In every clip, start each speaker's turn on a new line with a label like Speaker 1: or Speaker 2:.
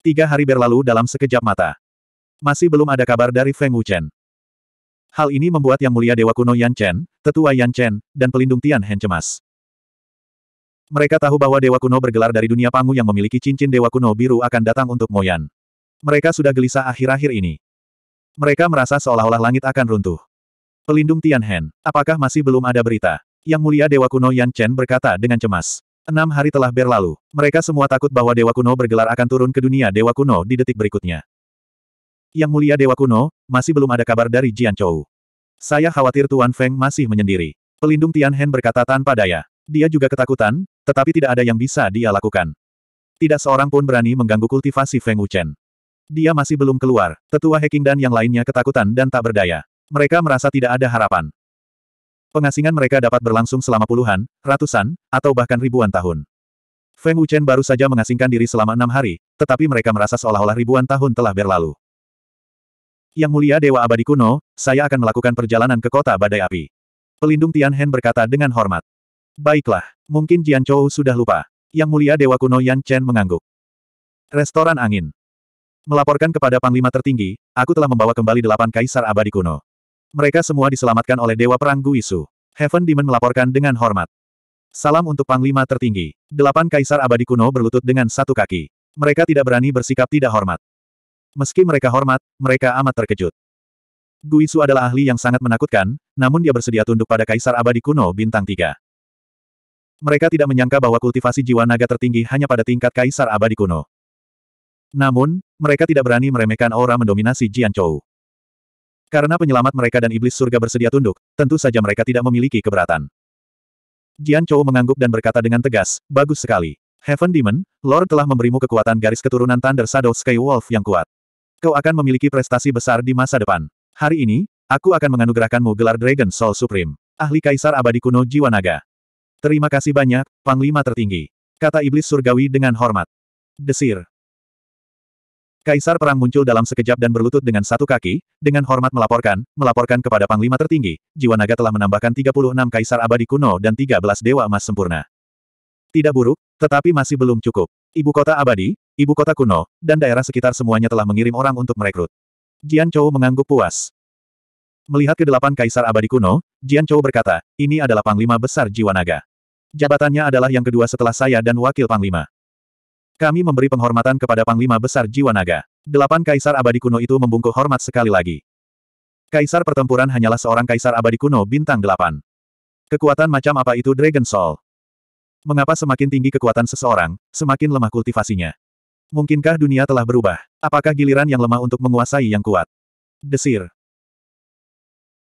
Speaker 1: Tiga hari berlalu dalam sekejap mata. Masih belum ada kabar dari Feng Wuchen. Hal ini membuat Yang Mulia Dewa Kuno Yan Chen, Tetua Yan Chen, dan pelindung Tian Hen cemas. Mereka tahu bahwa Dewa Kuno bergelar dari dunia Pangu yang memiliki cincin Dewa Kuno biru akan datang untuk Moyan. Mereka sudah gelisah akhir-akhir ini. Mereka merasa seolah-olah langit akan runtuh. Pelindung Tian Hen, apakah masih belum ada berita? Yang Mulia Dewa Kuno Yan Chen berkata dengan cemas. Enam hari telah berlalu. Mereka semua takut bahwa Dewa Kuno bergelar akan turun ke dunia Dewa Kuno di detik berikutnya. Yang mulia Dewa Kuno, masih belum ada kabar dari Jian Chou. Saya khawatir Tuan Feng masih menyendiri. Pelindung Tian Hen berkata tanpa daya. Dia juga ketakutan, tetapi tidak ada yang bisa dia lakukan. Tidak seorang pun berani mengganggu kultivasi Feng Wuchen. Dia masih belum keluar. Tetua Heking dan yang lainnya ketakutan dan tak berdaya. Mereka merasa tidak ada harapan. Pengasingan mereka dapat berlangsung selama puluhan, ratusan, atau bahkan ribuan tahun. Feng Wuchen baru saja mengasingkan diri selama enam hari, tetapi mereka merasa seolah-olah ribuan tahun telah berlalu. Yang mulia Dewa Abadi Kuno, saya akan melakukan perjalanan ke kota Badai Api. Pelindung Tian Hen berkata dengan hormat. Baiklah, mungkin Jian Chou sudah lupa. Yang mulia Dewa Kuno Yan Chen mengangguk. Restoran Angin. Melaporkan kepada Panglima tertinggi, aku telah membawa kembali delapan kaisar abadi kuno. Mereka semua diselamatkan oleh Dewa Perang Guisu. Heaven Demon melaporkan dengan hormat. Salam untuk Panglima tertinggi. Delapan kaisar abadi kuno berlutut dengan satu kaki. Mereka tidak berani bersikap tidak hormat. Meski mereka hormat, mereka amat terkejut. Guisu adalah ahli yang sangat menakutkan, namun dia bersedia tunduk pada Kaisar Abadi Kuno Bintang 3. Mereka tidak menyangka bahwa kultivasi jiwa naga tertinggi hanya pada tingkat Kaisar Abadi Kuno. Namun, mereka tidak berani meremehkan aura mendominasi Jian Chou. Karena penyelamat mereka dan iblis surga bersedia tunduk, tentu saja mereka tidak memiliki keberatan. Jian Chou mengangguk dan berkata dengan tegas, bagus sekali. Heaven Demon, Lord telah memberimu kekuatan garis keturunan Thunder Shadow Sky Wolf yang kuat. Kau akan memiliki prestasi besar di masa depan. Hari ini, aku akan menganugerahkanmu gelar Dragon Soul Supreme. Ahli Kaisar Abadi Kuno Jiwa Naga. Terima kasih banyak, Panglima tertinggi. Kata Iblis Surgawi dengan hormat. Desir. Kaisar Perang muncul dalam sekejap dan berlutut dengan satu kaki, dengan hormat melaporkan, melaporkan kepada Panglima tertinggi, Jiwa Naga telah menambahkan 36 Kaisar Abadi Kuno dan 13 Dewa Emas Sempurna. Tidak buruk, tetapi masih belum cukup. Ibu kota abadi, ibu kota kuno, dan daerah sekitar semuanya telah mengirim orang untuk merekrut. Jian Chou mengangguk puas. Melihat ke delapan kaisar abadi kuno, Jian Chou berkata, ini adalah panglima besar jiwa naga. Jabatannya adalah yang kedua setelah saya dan wakil panglima. Kami memberi penghormatan kepada panglima besar jiwa naga. Delapan kaisar abadi kuno itu membungkuk hormat sekali lagi. Kaisar pertempuran hanyalah seorang kaisar abadi kuno bintang delapan. Kekuatan macam apa itu Dragon Soul? Mengapa semakin tinggi kekuatan seseorang, semakin lemah kultivasinya? Mungkinkah dunia telah berubah? Apakah giliran yang lemah untuk menguasai yang kuat? Desir.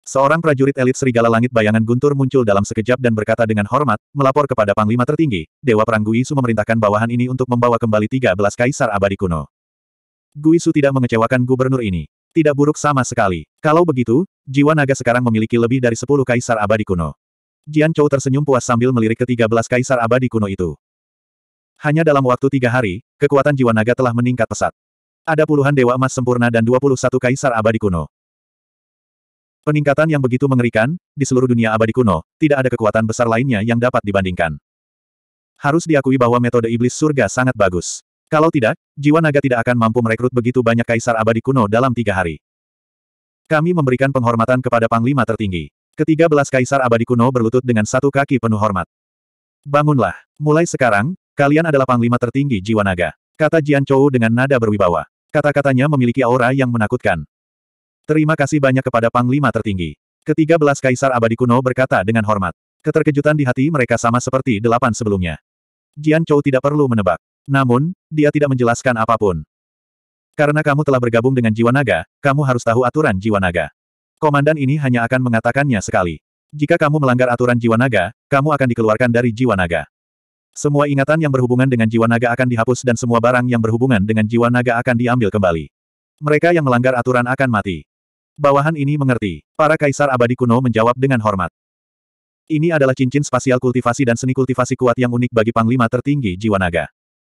Speaker 1: Seorang prajurit elit serigala langit bayangan guntur muncul dalam sekejap dan berkata dengan hormat, melapor kepada Panglima tertinggi, Dewa Perang Guisu memerintahkan bawahan ini untuk membawa kembali 13 kaisar abadi kuno. Guisu tidak mengecewakan gubernur ini. Tidak buruk sama sekali. Kalau begitu, jiwa naga sekarang memiliki lebih dari 10 kaisar abadi kuno. Jian Chou tersenyum puas sambil melirik ke-13 kaisar abadi kuno itu. Hanya dalam waktu tiga hari, kekuatan jiwa naga telah meningkat pesat. Ada puluhan dewa emas sempurna dan 21 kaisar abadi kuno. Peningkatan yang begitu mengerikan, di seluruh dunia abadi kuno, tidak ada kekuatan besar lainnya yang dapat dibandingkan. Harus diakui bahwa metode iblis surga sangat bagus. Kalau tidak, jiwa naga tidak akan mampu merekrut begitu banyak kaisar abadi kuno dalam tiga hari. Kami memberikan penghormatan kepada Panglima tertinggi. Ketiga belas kaisar abadi kuno berlutut dengan satu kaki penuh hormat. Bangunlah. Mulai sekarang, Kalian adalah panglima tertinggi jiwa naga. Kata Jian Chou dengan nada berwibawa. Kata-katanya memiliki aura yang menakutkan. Terima kasih banyak kepada panglima tertinggi. Ketiga belas kaisar abadi kuno berkata dengan hormat. Keterkejutan di hati mereka sama seperti delapan sebelumnya. Jian Chou tidak perlu menebak. Namun, dia tidak menjelaskan apa pun. Karena kamu telah bergabung dengan jiwa naga, kamu harus tahu aturan jiwa naga. Komandan ini hanya akan mengatakannya sekali. Jika kamu melanggar aturan jiwa naga, kamu akan dikeluarkan dari jiwa naga. Semua ingatan yang berhubungan dengan jiwa naga akan dihapus dan semua barang yang berhubungan dengan jiwa naga akan diambil kembali. Mereka yang melanggar aturan akan mati. Bawahan ini mengerti. Para kaisar abadi kuno menjawab dengan hormat. Ini adalah cincin spasial kultivasi dan seni kultivasi kuat yang unik bagi panglima tertinggi jiwa naga.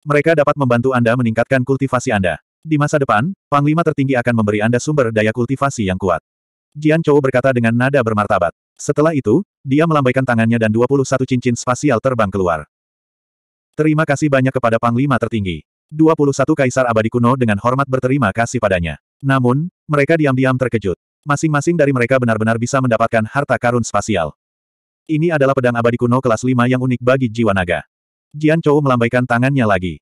Speaker 1: Mereka dapat membantu Anda meningkatkan kultivasi Anda. Di masa depan, panglima tertinggi akan memberi Anda sumber daya kultivasi yang kuat. Jian Chou berkata dengan nada bermartabat. Setelah itu, dia melambaikan tangannya dan 21 cincin spasial terbang keluar. Terima kasih banyak kepada Panglima tertinggi. 21 kaisar abadi kuno dengan hormat berterima kasih padanya. Namun, mereka diam-diam terkejut. Masing-masing dari mereka benar-benar bisa mendapatkan harta karun spasial. Ini adalah pedang abadi kuno kelas 5 yang unik bagi jiwa naga. Jian Chou melambaikan tangannya lagi.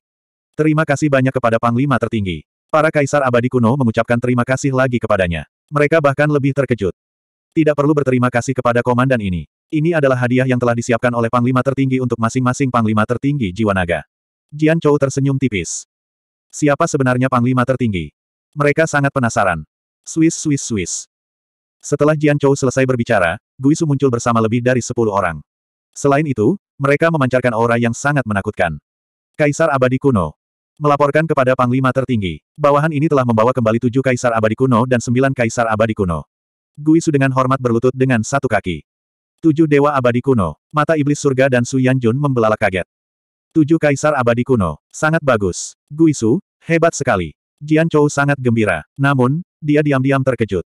Speaker 1: Terima kasih banyak kepada Panglima tertinggi. Para kaisar abadi kuno mengucapkan terima kasih lagi kepadanya. Mereka bahkan lebih terkejut. Tidak perlu berterima kasih kepada komandan ini. Ini adalah hadiah yang telah disiapkan oleh Panglima tertinggi untuk masing-masing Panglima tertinggi jiwa naga. Jian Chou tersenyum tipis. Siapa sebenarnya Panglima tertinggi? Mereka sangat penasaran. Swiss Swiss Swiss. Setelah Jian Chou selesai berbicara, Guisu muncul bersama lebih dari sepuluh orang. Selain itu, mereka memancarkan aura yang sangat menakutkan. Kaisar Abadi Kuno. Melaporkan kepada Panglima tertinggi. Bawahan ini telah membawa kembali tujuh kaisar abadi kuno dan sembilan kaisar abadi kuno. Gui Su dengan hormat berlutut dengan satu kaki. Tujuh dewa abadi kuno, mata iblis surga dan Su Yanjun membelalak kaget. Tujuh kaisar abadi kuno, sangat bagus. Gui Su, hebat sekali. Jian Chou sangat gembira. Namun, dia diam-diam terkejut.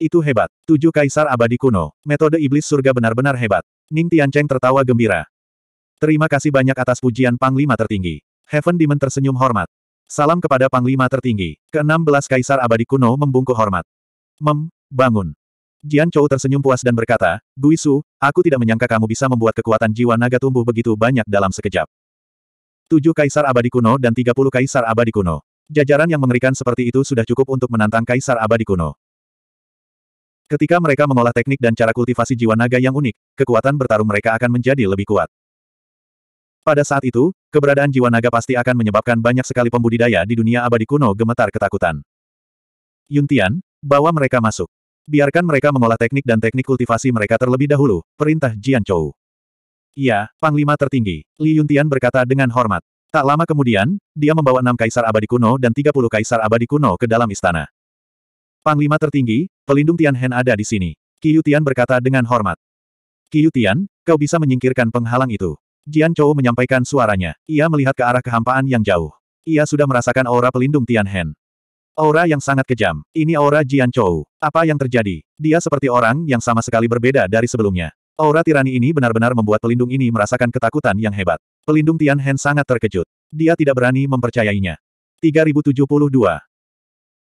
Speaker 1: Itu hebat. Tujuh kaisar abadi kuno, metode iblis surga benar-benar hebat. Ning Tiancheng tertawa gembira. Terima kasih banyak atas pujian Panglima tertinggi. Heaven Demon tersenyum hormat. Salam kepada Panglima tertinggi. Ke-16 Kaisar Abadi Kuno membungkuk hormat. Mem, bangun. Jian Chou tersenyum puas dan berkata, Gui Su, aku tidak menyangka kamu bisa membuat kekuatan jiwa naga tumbuh begitu banyak dalam sekejap. Tujuh Kaisar Abadi Kuno dan 30 Kaisar Abadi Kuno. Jajaran yang mengerikan seperti itu sudah cukup untuk menantang Kaisar Abadi Kuno. Ketika mereka mengolah teknik dan cara kultivasi jiwa naga yang unik, kekuatan bertarung mereka akan menjadi lebih kuat. Pada saat itu, keberadaan jiwa naga pasti akan menyebabkan banyak sekali pembudidaya di dunia abadi kuno gemetar ketakutan. Yuntian, bawa mereka masuk. Biarkan mereka mengolah teknik dan teknik kultivasi mereka terlebih dahulu, perintah Jian Chou. Iya, Panglima tertinggi, Li Yuntian berkata dengan hormat. Tak lama kemudian, dia membawa enam kaisar abadi kuno dan 30 kaisar abadi kuno ke dalam istana. Panglima tertinggi, pelindung Tian Hen ada di sini. Qi Yutian berkata dengan hormat. Qi Yutian, kau bisa menyingkirkan penghalang itu. Jian Chou menyampaikan suaranya. Ia melihat ke arah kehampaan yang jauh. Ia sudah merasakan aura pelindung Tian Hen. Aura yang sangat kejam. Ini aura Jian Chou. Apa yang terjadi? Dia seperti orang yang sama sekali berbeda dari sebelumnya. Aura tirani ini benar-benar membuat pelindung ini merasakan ketakutan yang hebat. Pelindung Tian Hen sangat terkejut. Dia tidak berani mempercayainya. 3072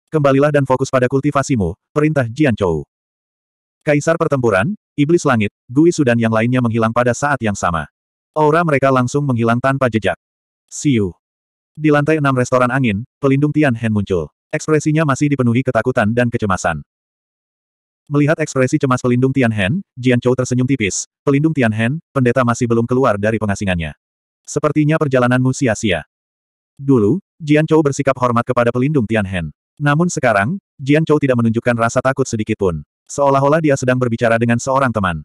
Speaker 1: Kembalilah dan fokus pada kultivasimu, perintah Jian Chou. Kaisar pertempuran, Iblis Langit, Gui Su dan yang lainnya menghilang pada saat yang sama. Aura mereka langsung menghilang tanpa jejak. Siu. Di lantai enam restoran angin, pelindung Tian Hen muncul. Ekspresinya masih dipenuhi ketakutan dan kecemasan. Melihat ekspresi cemas pelindung Tian Hen, Jian Chou tersenyum tipis. Pelindung Tian Hen, pendeta masih belum keluar dari pengasingannya. Sepertinya perjalananmu sia-sia. Dulu, Jian Chou bersikap hormat kepada pelindung Tian Hen. Namun sekarang, Jian Chou tidak menunjukkan rasa takut sedikitpun. Seolah-olah dia sedang berbicara dengan seorang teman.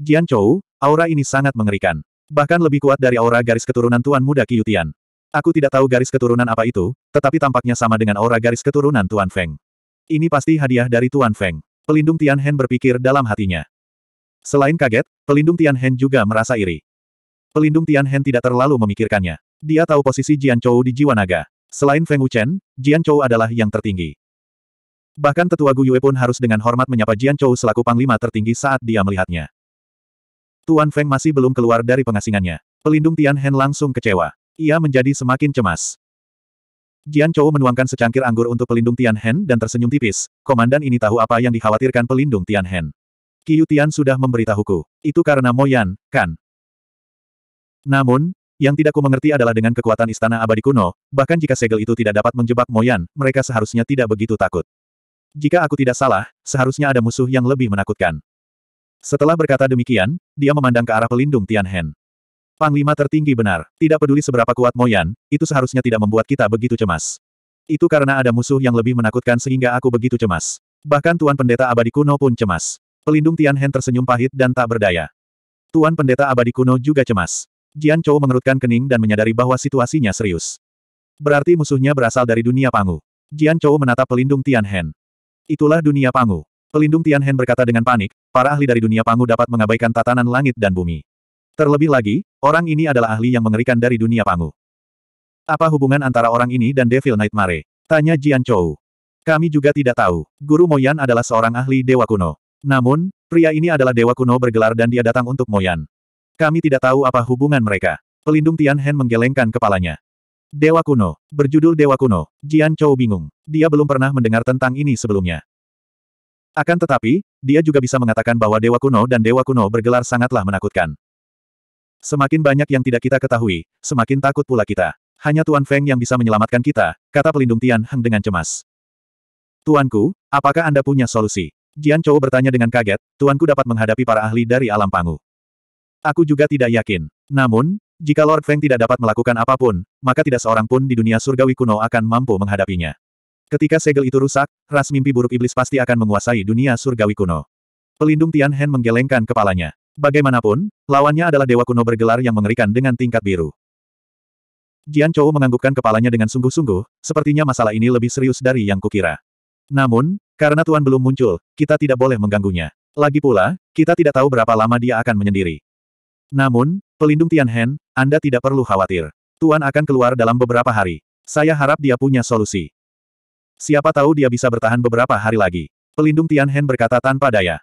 Speaker 1: Jian Chou, aura ini sangat mengerikan. Bahkan lebih kuat dari aura garis keturunan Tuan Muda Qiyutian. Aku tidak tahu garis keturunan apa itu, tetapi tampaknya sama dengan aura garis keturunan Tuan Feng. Ini pasti hadiah dari Tuan Feng. Pelindung Tian Hen berpikir dalam hatinya. Selain kaget, pelindung Tian Hen juga merasa iri. Pelindung Tian Hen tidak terlalu memikirkannya. Dia tahu posisi Jian Chou di jiwa naga. Selain Feng Wuchen, Jian Chou adalah yang tertinggi. Bahkan tetua Gu Yue pun harus dengan hormat menyapa Jian Chou selaku panglima tertinggi saat dia melihatnya. Tuan Feng masih belum keluar dari pengasingannya. Pelindung Tian Hen langsung kecewa. Ia menjadi semakin cemas. Jian Chou menuangkan secangkir anggur untuk pelindung Tian Hen dan tersenyum tipis. Komandan ini tahu apa yang dikhawatirkan pelindung Tian Hen. Qiu Tian sudah memberitahuku. Itu karena Moyan, kan? Namun, yang tidak ku mengerti adalah dengan kekuatan istana abadi kuno, bahkan jika segel itu tidak dapat menjebak Moyan, mereka seharusnya tidak begitu takut. Jika aku tidak salah, seharusnya ada musuh yang lebih menakutkan. Setelah berkata demikian, dia memandang ke arah pelindung Tian Hen. Panglima tertinggi benar, tidak peduli seberapa kuat Moyan, itu seharusnya tidak membuat kita begitu cemas. Itu karena ada musuh yang lebih menakutkan sehingga aku begitu cemas. Bahkan Tuan Pendeta Abadi Kuno pun cemas. Pelindung Tian Hen tersenyum pahit dan tak berdaya. Tuan Pendeta Abadi Kuno juga cemas. Jian Chou mengerutkan kening dan menyadari bahwa situasinya serius. Berarti musuhnya berasal dari dunia pangu. Jian Chou menatap pelindung Tian Hen. Itulah dunia pangu. Pelindung Tian Hen berkata dengan panik, para ahli dari dunia pangu dapat mengabaikan tatanan langit dan bumi. Terlebih lagi, orang ini adalah ahli yang mengerikan dari dunia pangu. Apa hubungan antara orang ini dan Devil Nightmare? Tanya Jian Chou. Kami juga tidak tahu. Guru Moyan adalah seorang ahli dewa kuno. Namun, pria ini adalah dewa kuno bergelar dan dia datang untuk Moyan. Kami tidak tahu apa hubungan mereka. Pelindung Tian Hen menggelengkan kepalanya. Dewa kuno. Berjudul Dewa kuno. Jian Chou bingung. Dia belum pernah mendengar tentang ini sebelumnya. Akan tetapi, dia juga bisa mengatakan bahwa Dewa kuno dan Dewa kuno bergelar sangatlah menakutkan. Semakin banyak yang tidak kita ketahui, semakin takut pula kita. Hanya Tuan Feng yang bisa menyelamatkan kita, kata pelindung Tian Heng dengan cemas. Tuanku, apakah Anda punya solusi? Jian Chou bertanya dengan kaget, tuanku dapat menghadapi para ahli dari alam pangu. Aku juga tidak yakin. Namun, jika Lord Feng tidak dapat melakukan apa pun, maka tidak seorang pun di dunia surgawi kuno akan mampu menghadapinya. Ketika segel itu rusak, ras mimpi buruk iblis pasti akan menguasai dunia surgawi kuno. Pelindung Tian Hen menggelengkan kepalanya. Bagaimanapun, lawannya adalah dewa kuno bergelar yang mengerikan dengan tingkat biru. Jian Chou menganggukkan kepalanya dengan sungguh-sungguh, sepertinya masalah ini lebih serius dari yang kukira. Namun, karena Tuan belum muncul, kita tidak boleh mengganggunya. Lagi pula, kita tidak tahu berapa lama dia akan menyendiri. Namun, pelindung Tian Hen, Anda tidak perlu khawatir. Tuan akan keluar dalam beberapa hari. Saya harap dia punya solusi. Siapa tahu dia bisa bertahan beberapa hari lagi. Pelindung Tian Hen berkata tanpa daya.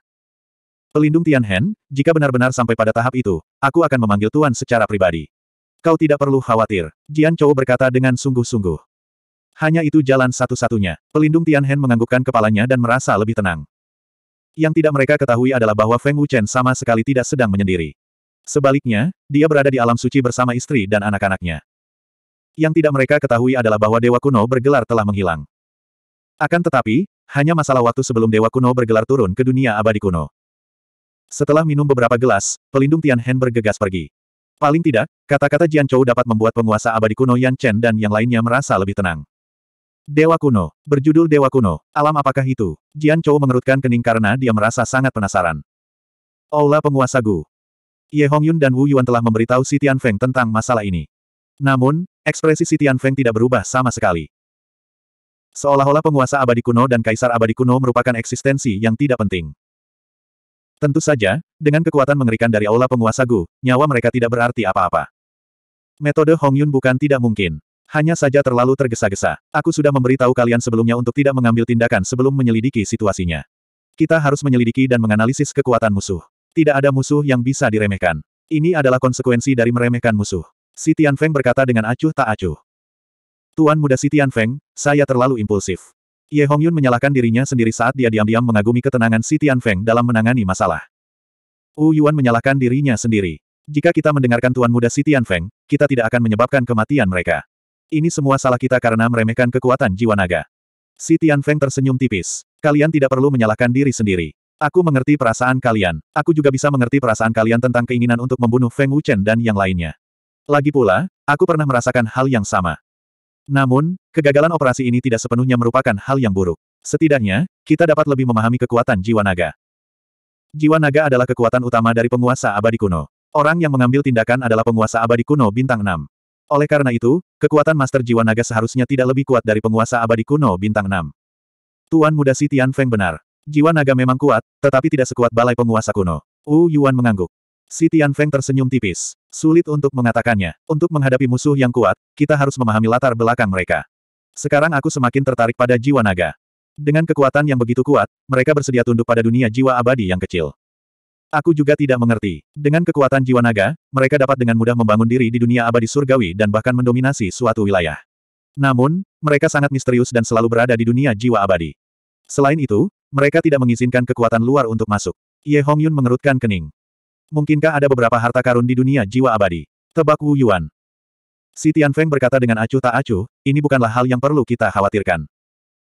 Speaker 1: Pelindung Tian Hen, jika benar-benar sampai pada tahap itu, aku akan memanggil Tuan secara pribadi. Kau tidak perlu khawatir. Jian Chou berkata dengan sungguh-sungguh. Hanya itu jalan satu-satunya. Pelindung Tian Hen menganggukkan kepalanya dan merasa lebih tenang. Yang tidak mereka ketahui adalah bahwa Feng Wuchen sama sekali tidak sedang menyendiri. Sebaliknya, dia berada di alam suci bersama istri dan anak-anaknya. Yang tidak mereka ketahui adalah bahwa Dewa Kuno bergelar telah menghilang. Akan tetapi, hanya masalah waktu sebelum Dewa Kuno bergelar turun ke dunia abadi kuno. Setelah minum beberapa gelas, pelindung Tian Hen bergegas pergi. Paling tidak, kata-kata Jian Chou dapat membuat penguasa abadi kuno Yan Chen dan yang lainnya merasa lebih tenang. Dewa kuno, berjudul Dewa kuno, alam apakah itu? Jian Chou mengerutkan kening karena dia merasa sangat penasaran. Aula penguasa Gu, Ye Hongyun dan Wu Yuan telah memberitahu Si Tianfeng tentang masalah ini. Namun, ekspresi Si Tianfeng tidak berubah sama sekali. Seolah-olah penguasa abadi kuno dan kaisar abadi kuno merupakan eksistensi yang tidak penting. Tentu saja, dengan kekuatan mengerikan dari aula penguasa Gu, nyawa mereka tidak berarti apa-apa. Metode Hong Yun bukan tidak mungkin. Hanya saja terlalu tergesa-gesa. Aku sudah memberitahu kalian sebelumnya untuk tidak mengambil tindakan sebelum menyelidiki situasinya. Kita harus menyelidiki dan menganalisis kekuatan musuh. Tidak ada musuh yang bisa diremehkan. Ini adalah konsekuensi dari meremehkan musuh. Si Tianfeng berkata dengan acuh tak acuh. Tuan muda Si Tianfeng, saya terlalu impulsif. Ye Hongyun menyalahkan dirinya sendiri saat dia diam-diam mengagumi ketenangan Si Tianfeng dalam menangani masalah. Wu Yuan menyalahkan dirinya sendiri. Jika kita mendengarkan Tuan muda Si Tianfeng, kita tidak akan menyebabkan kematian mereka. Ini semua salah kita karena meremehkan kekuatan jiwa naga. Si Tianfeng tersenyum tipis. Kalian tidak perlu menyalahkan diri sendiri. Aku mengerti perasaan kalian. Aku juga bisa mengerti perasaan kalian tentang keinginan untuk membunuh Feng Wuchen dan yang lainnya. Lagi pula, aku pernah merasakan hal yang sama. Namun, kegagalan operasi ini tidak sepenuhnya merupakan hal yang buruk. Setidaknya, kita dapat lebih memahami kekuatan jiwa naga. Jiwa naga adalah kekuatan utama dari penguasa abadi kuno. Orang yang mengambil tindakan adalah penguasa abadi kuno bintang 6. Oleh karena itu, kekuatan Master Jiwa Naga seharusnya tidak lebih kuat dari penguasa abadi kuno bintang 6. Tuan Muda Si Tian Feng benar. Jiwa naga memang kuat, tetapi tidak sekuat balai penguasa kuno. Wu Yuan mengangguk. Si Tianfeng tersenyum tipis. Sulit untuk mengatakannya. Untuk menghadapi musuh yang kuat, kita harus memahami latar belakang mereka. Sekarang aku semakin tertarik pada jiwa naga. Dengan kekuatan yang begitu kuat, mereka bersedia tunduk pada dunia jiwa abadi yang kecil. Aku juga tidak mengerti. Dengan kekuatan jiwa naga, mereka dapat dengan mudah membangun diri di dunia abadi surgawi dan bahkan mendominasi suatu wilayah. Namun, mereka sangat misterius dan selalu berada di dunia jiwa abadi. Selain itu, mereka tidak mengizinkan kekuatan luar untuk masuk. Ye Hongyun mengerutkan kening. Mungkinkah ada beberapa harta karun di dunia jiwa abadi? Tebak Wu Yuan. Si Tianfeng berkata dengan acuh tak acuh, ini bukanlah hal yang perlu kita khawatirkan.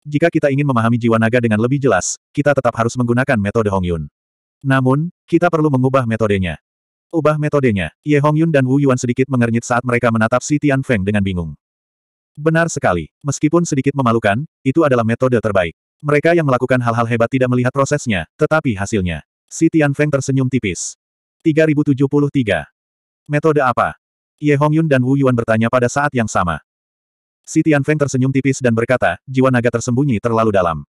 Speaker 1: Jika kita ingin memahami jiwa naga dengan lebih jelas, kita tetap harus menggunakan metode Hongyun. Namun, kita perlu mengubah metodenya. Ubah metodenya. Ye Hongyun dan Wu Yuan sedikit mengernyit saat mereka menatap si Tianfeng dengan bingung. Benar sekali. Meskipun sedikit memalukan, itu adalah metode terbaik. Mereka yang melakukan hal-hal hebat tidak melihat prosesnya, tetapi hasilnya. Si Tianfeng tersenyum tipis. 3073. Metode apa? Ye Hongyun dan Wu Yuan bertanya pada saat yang sama. Si Tianfeng tersenyum tipis dan berkata, jiwa naga tersembunyi terlalu dalam.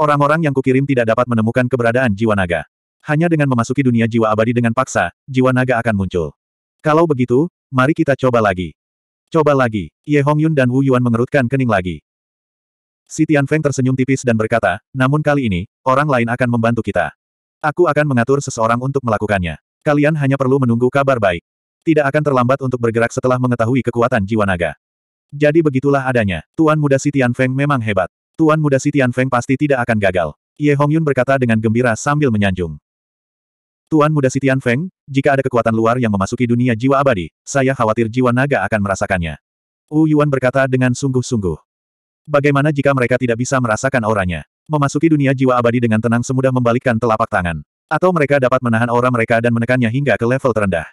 Speaker 1: Orang-orang yang kukirim tidak dapat menemukan keberadaan jiwa naga. Hanya dengan memasuki dunia jiwa abadi dengan paksa, jiwa naga akan muncul. Kalau begitu, mari kita coba lagi. Coba lagi. Ye Hongyun dan Wu Yuan mengerutkan kening lagi. Si Tianfeng tersenyum tipis dan berkata, namun kali ini, orang lain akan membantu kita. Aku akan mengatur seseorang untuk melakukannya. Kalian hanya perlu menunggu kabar baik. Tidak akan terlambat untuk bergerak setelah mengetahui kekuatan jiwa naga. Jadi begitulah adanya. Tuan Muda Si Tianfeng memang hebat. Tuan Muda Si Tianfeng pasti tidak akan gagal. Ye Hongyun berkata dengan gembira sambil menyanjung. Tuan Muda Si Tianfeng, jika ada kekuatan luar yang memasuki dunia jiwa abadi, saya khawatir jiwa naga akan merasakannya. Wu Yuan berkata dengan sungguh-sungguh. Bagaimana jika mereka tidak bisa merasakan auranya? Memasuki dunia jiwa abadi dengan tenang semudah membalikkan telapak tangan. Atau mereka dapat menahan aura mereka dan menekannya hingga ke level terendah.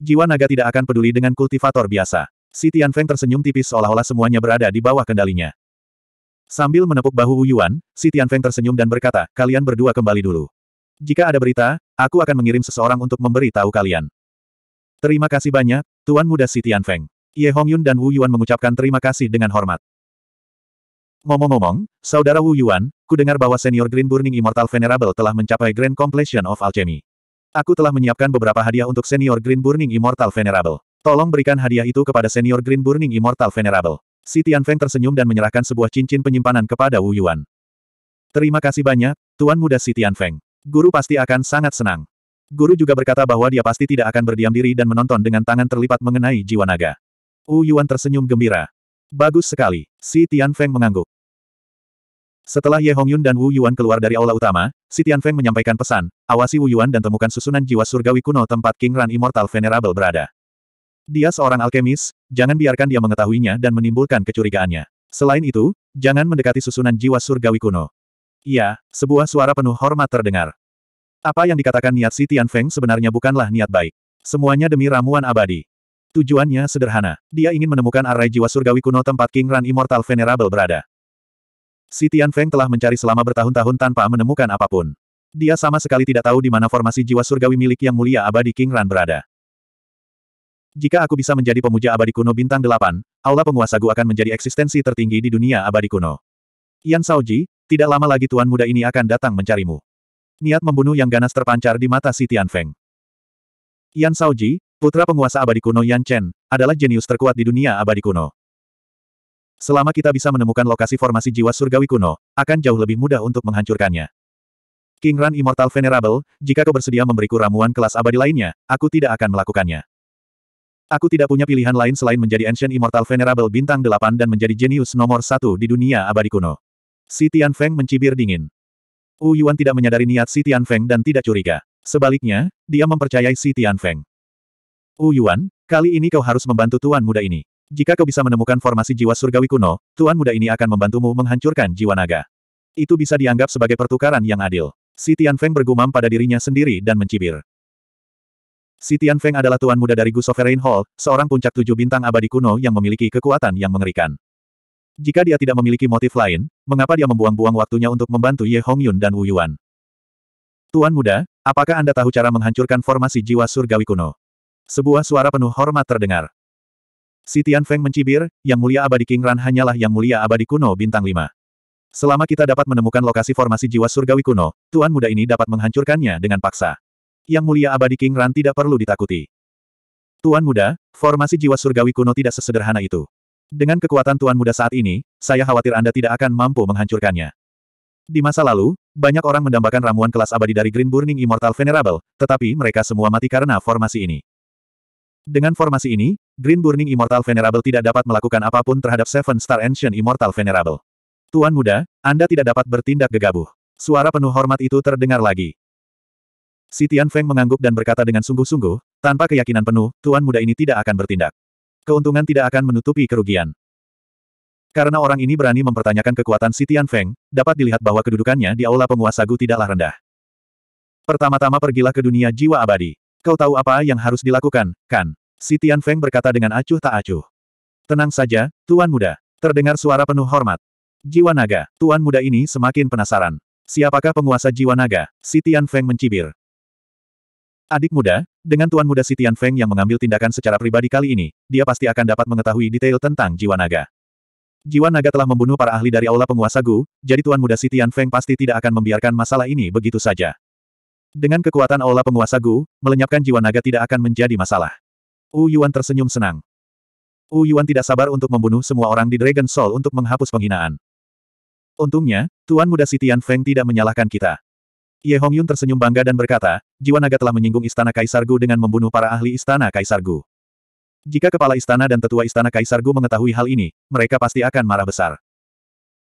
Speaker 1: Jiwa naga tidak akan peduli dengan kultivator biasa. Si Tianfeng tersenyum tipis seolah-olah semuanya berada di bawah kendalinya. Sambil menepuk bahu Yuan, si Tianfeng tersenyum dan berkata, kalian berdua kembali dulu. Jika ada berita, aku akan mengirim seseorang untuk memberi tahu kalian. Terima kasih banyak, Tuan Muda Si Tianfeng. Ye Hongyun dan Wu Yuan mengucapkan terima kasih dengan hormat. Ngomong-ngomong, saudara Wu Yuan, ku dengar bahwa senior Green Burning Immortal Venerable telah mencapai Grand Completion of Alchemy. Aku telah menyiapkan beberapa hadiah untuk senior Green Burning Immortal Venerable. Tolong berikan hadiah itu kepada senior Green Burning Immortal Venerable. Si Tianfeng tersenyum dan menyerahkan sebuah cincin penyimpanan kepada Wu Yuan. Terima kasih banyak, Tuan Muda Si Tianfeng. Guru pasti akan sangat senang. Guru juga berkata bahwa dia pasti tidak akan berdiam diri dan menonton dengan tangan terlipat mengenai jiwa naga. Wu Yuan tersenyum gembira. Bagus sekali. Si Tianfeng mengangguk. Setelah Ye Hongyun dan Wu Yuan keluar dari aula utama, Si Tianfeng menyampaikan pesan, awasi Wu Yuan dan temukan susunan jiwa surgawi kuno tempat King Ran Immortal Venerable berada. Dia seorang alkemis, jangan biarkan dia mengetahuinya dan menimbulkan kecurigaannya. Selain itu, jangan mendekati susunan jiwa surgawi kuno. Iya, sebuah suara penuh hormat terdengar. Apa yang dikatakan niat Si Tianfeng sebenarnya bukanlah niat baik. Semuanya demi ramuan abadi. Tujuannya sederhana. Dia ingin menemukan arai jiwa surgawi kuno tempat King Ran Immortal Venerable berada. Si Tianfeng telah mencari selama bertahun-tahun tanpa menemukan apa pun. Dia sama sekali tidak tahu di mana formasi jiwa surgawi milik yang mulia abadi King Ran berada. Jika aku bisa menjadi pemuja abadi kuno bintang delapan, Aula Penguasa Gu akan menjadi eksistensi tertinggi di dunia abadi kuno. Yan Shaoji, tidak lama lagi tuan muda ini akan datang mencarimu. Niat membunuh yang ganas terpancar di mata si Tianfeng. Yan Shaoji, Putra penguasa abadi kuno Yan Chen, adalah jenius terkuat di dunia abadi kuno. Selama kita bisa menemukan lokasi formasi jiwa surgawi kuno, akan jauh lebih mudah untuk menghancurkannya. King Ran Immortal Venerable, jika kau bersedia memberiku ramuan kelas abadi lainnya, aku tidak akan melakukannya. Aku tidak punya pilihan lain selain menjadi Ancient Immortal Venerable bintang 8 dan menjadi jenius nomor satu di dunia abadi kuno. Si Tianfeng mencibir dingin. Wu Yuan tidak menyadari niat Si Tianfeng dan tidak curiga. Sebaliknya, dia mempercayai Si Tianfeng. Wu Yuan, kali ini kau harus membantu Tuan Muda ini. Jika kau bisa menemukan formasi jiwa surgawi kuno, Tuan Muda ini akan membantumu menghancurkan jiwa naga. Itu bisa dianggap sebagai pertukaran yang adil. Si Tianfeng bergumam pada dirinya sendiri dan mencibir. Si Tianfeng adalah Tuan Muda dari Gu Sovereign Hall, seorang puncak tujuh bintang abadi kuno yang memiliki kekuatan yang mengerikan. Jika dia tidak memiliki motif lain, mengapa dia membuang-buang waktunya untuk membantu Ye Hongyun dan Wu Yuan? Tuan Muda, apakah Anda tahu cara menghancurkan formasi jiwa surgawi kuno? Sebuah suara penuh hormat terdengar. Si Tianfeng mencibir, Yang Mulia Abadi King Ran hanyalah Yang Mulia Abadi Kuno Bintang 5. Selama kita dapat menemukan lokasi formasi jiwa surgawi kuno, Tuan Muda ini dapat menghancurkannya dengan paksa. Yang Mulia Abadi King Ran tidak perlu ditakuti. Tuan Muda, formasi jiwa surgawi kuno tidak sesederhana itu. Dengan kekuatan Tuan Muda saat ini, saya khawatir Anda tidak akan mampu menghancurkannya. Di masa lalu, banyak orang mendambakan ramuan kelas abadi dari Green Burning Immortal Venerable, tetapi mereka semua mati karena formasi ini. Dengan formasi ini, Green Burning Immortal Venerable tidak dapat melakukan apa pun terhadap Seven Star Ancient Immortal Venerable. Tuan muda, Anda tidak dapat bertindak gegabah. Suara penuh hormat itu terdengar lagi. Si Tian Feng mengangguk dan berkata dengan sungguh-sungguh, tanpa keyakinan penuh, Tuan muda ini tidak akan bertindak. Keuntungan tidak akan menutupi kerugian. Karena orang ini berani mempertanyakan kekuatan Si Tian Feng, dapat dilihat bahwa kedudukannya di Aula Penguasa Gu tidaklah rendah. Pertama-tama pergilah ke dunia jiwa abadi. Kau tahu apa yang harus dilakukan, kan? Si Tianfeng berkata dengan acuh tak acuh. Tenang saja, Tuan Muda. Terdengar suara penuh hormat. Jiwa naga, Tuan Muda ini semakin penasaran. Siapakah penguasa jiwa naga? Si Tianfeng mencibir. Adik muda, dengan Tuan Muda Si Tianfeng yang mengambil tindakan secara pribadi kali ini, dia pasti akan dapat mengetahui detail tentang jiwa naga. Jiwa naga telah membunuh para ahli dari aula penguasa Gu, jadi Tuan Muda Si Tianfeng pasti tidak akan membiarkan masalah ini begitu saja. Dengan kekuatan aula penguasa Gu, melenyapkan jiwa naga tidak akan menjadi masalah. Wu Yuan tersenyum senang. Wu Yuan tidak sabar untuk membunuh semua orang di Dragon Soul untuk menghapus penghinaan. Untungnya, Tuan Muda Sitian Feng tidak menyalahkan kita. Ye Hongyun tersenyum bangga dan berkata, jiwa naga telah menyinggung istana Kaisar Gu dengan membunuh para ahli istana Kaisar Gu. Jika kepala istana dan tetua istana Kaisar Gu mengetahui hal ini, mereka pasti akan marah besar.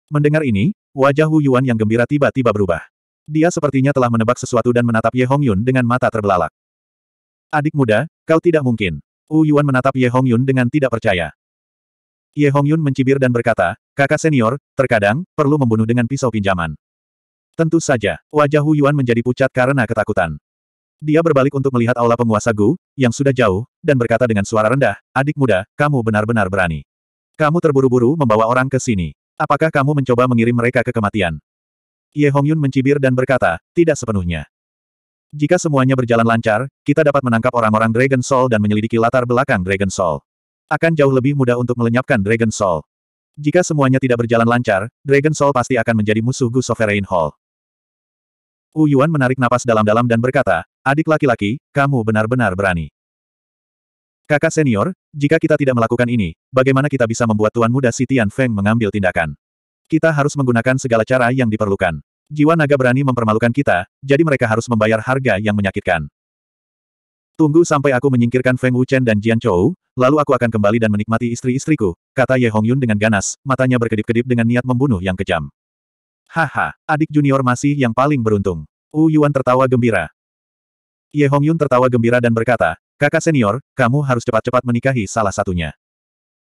Speaker 1: Mendengar ini, wajah Wu Yuan yang gembira tiba-tiba berubah. Dia sepertinya telah menebak sesuatu dan menatap Ye Hongyun dengan mata terbelalak. Adik muda, kau tidak mungkin. Wu Yuan menatap Ye Hongyun dengan tidak percaya. Ye Hongyun mencibir dan berkata, kakak senior, terkadang, perlu membunuh dengan pisau pinjaman. Tentu saja, wajah Hu Yuan menjadi pucat karena ketakutan. Dia berbalik untuk melihat aula penguasa Gu, yang sudah jauh, dan berkata dengan suara rendah, adik muda, kamu benar-benar berani. Kamu terburu-buru membawa orang ke sini. Apakah kamu mencoba mengirim mereka ke kematian? Ye Hongyun mencibir dan berkata, tidak sepenuhnya. Jika semuanya berjalan lancar, kita dapat menangkap orang-orang Dragon Soul dan menyelidiki latar belakang Dragon Soul akan jauh lebih mudah untuk melenyapkan Dragon Soul. Jika semuanya tidak berjalan lancar, Dragon Soul pasti akan menjadi musuh Gu Sovereign Hall. Wu Yuan menarik napas dalam-dalam dan berkata, adik laki-laki, kamu benar-benar berani. Kakak senior, jika kita tidak melakukan ini, bagaimana kita bisa membuat Tuan Muda Si Tian Feng mengambil tindakan? Kita harus menggunakan segala cara yang diperlukan. Jiwa naga berani mempermalukan kita, jadi mereka harus membayar harga yang menyakitkan. Tunggu sampai aku menyingkirkan Feng Wuchen dan Jian Chou, lalu aku akan kembali dan menikmati istri-istriku, kata Ye Hongyun dengan ganas, matanya berkedip-kedip dengan niat membunuh yang kejam. Haha, adik junior masih yang paling beruntung. Wu Yuan tertawa gembira. Ye Hongyun tertawa gembira dan berkata, kakak senior, kamu harus cepat-cepat menikahi salah satunya.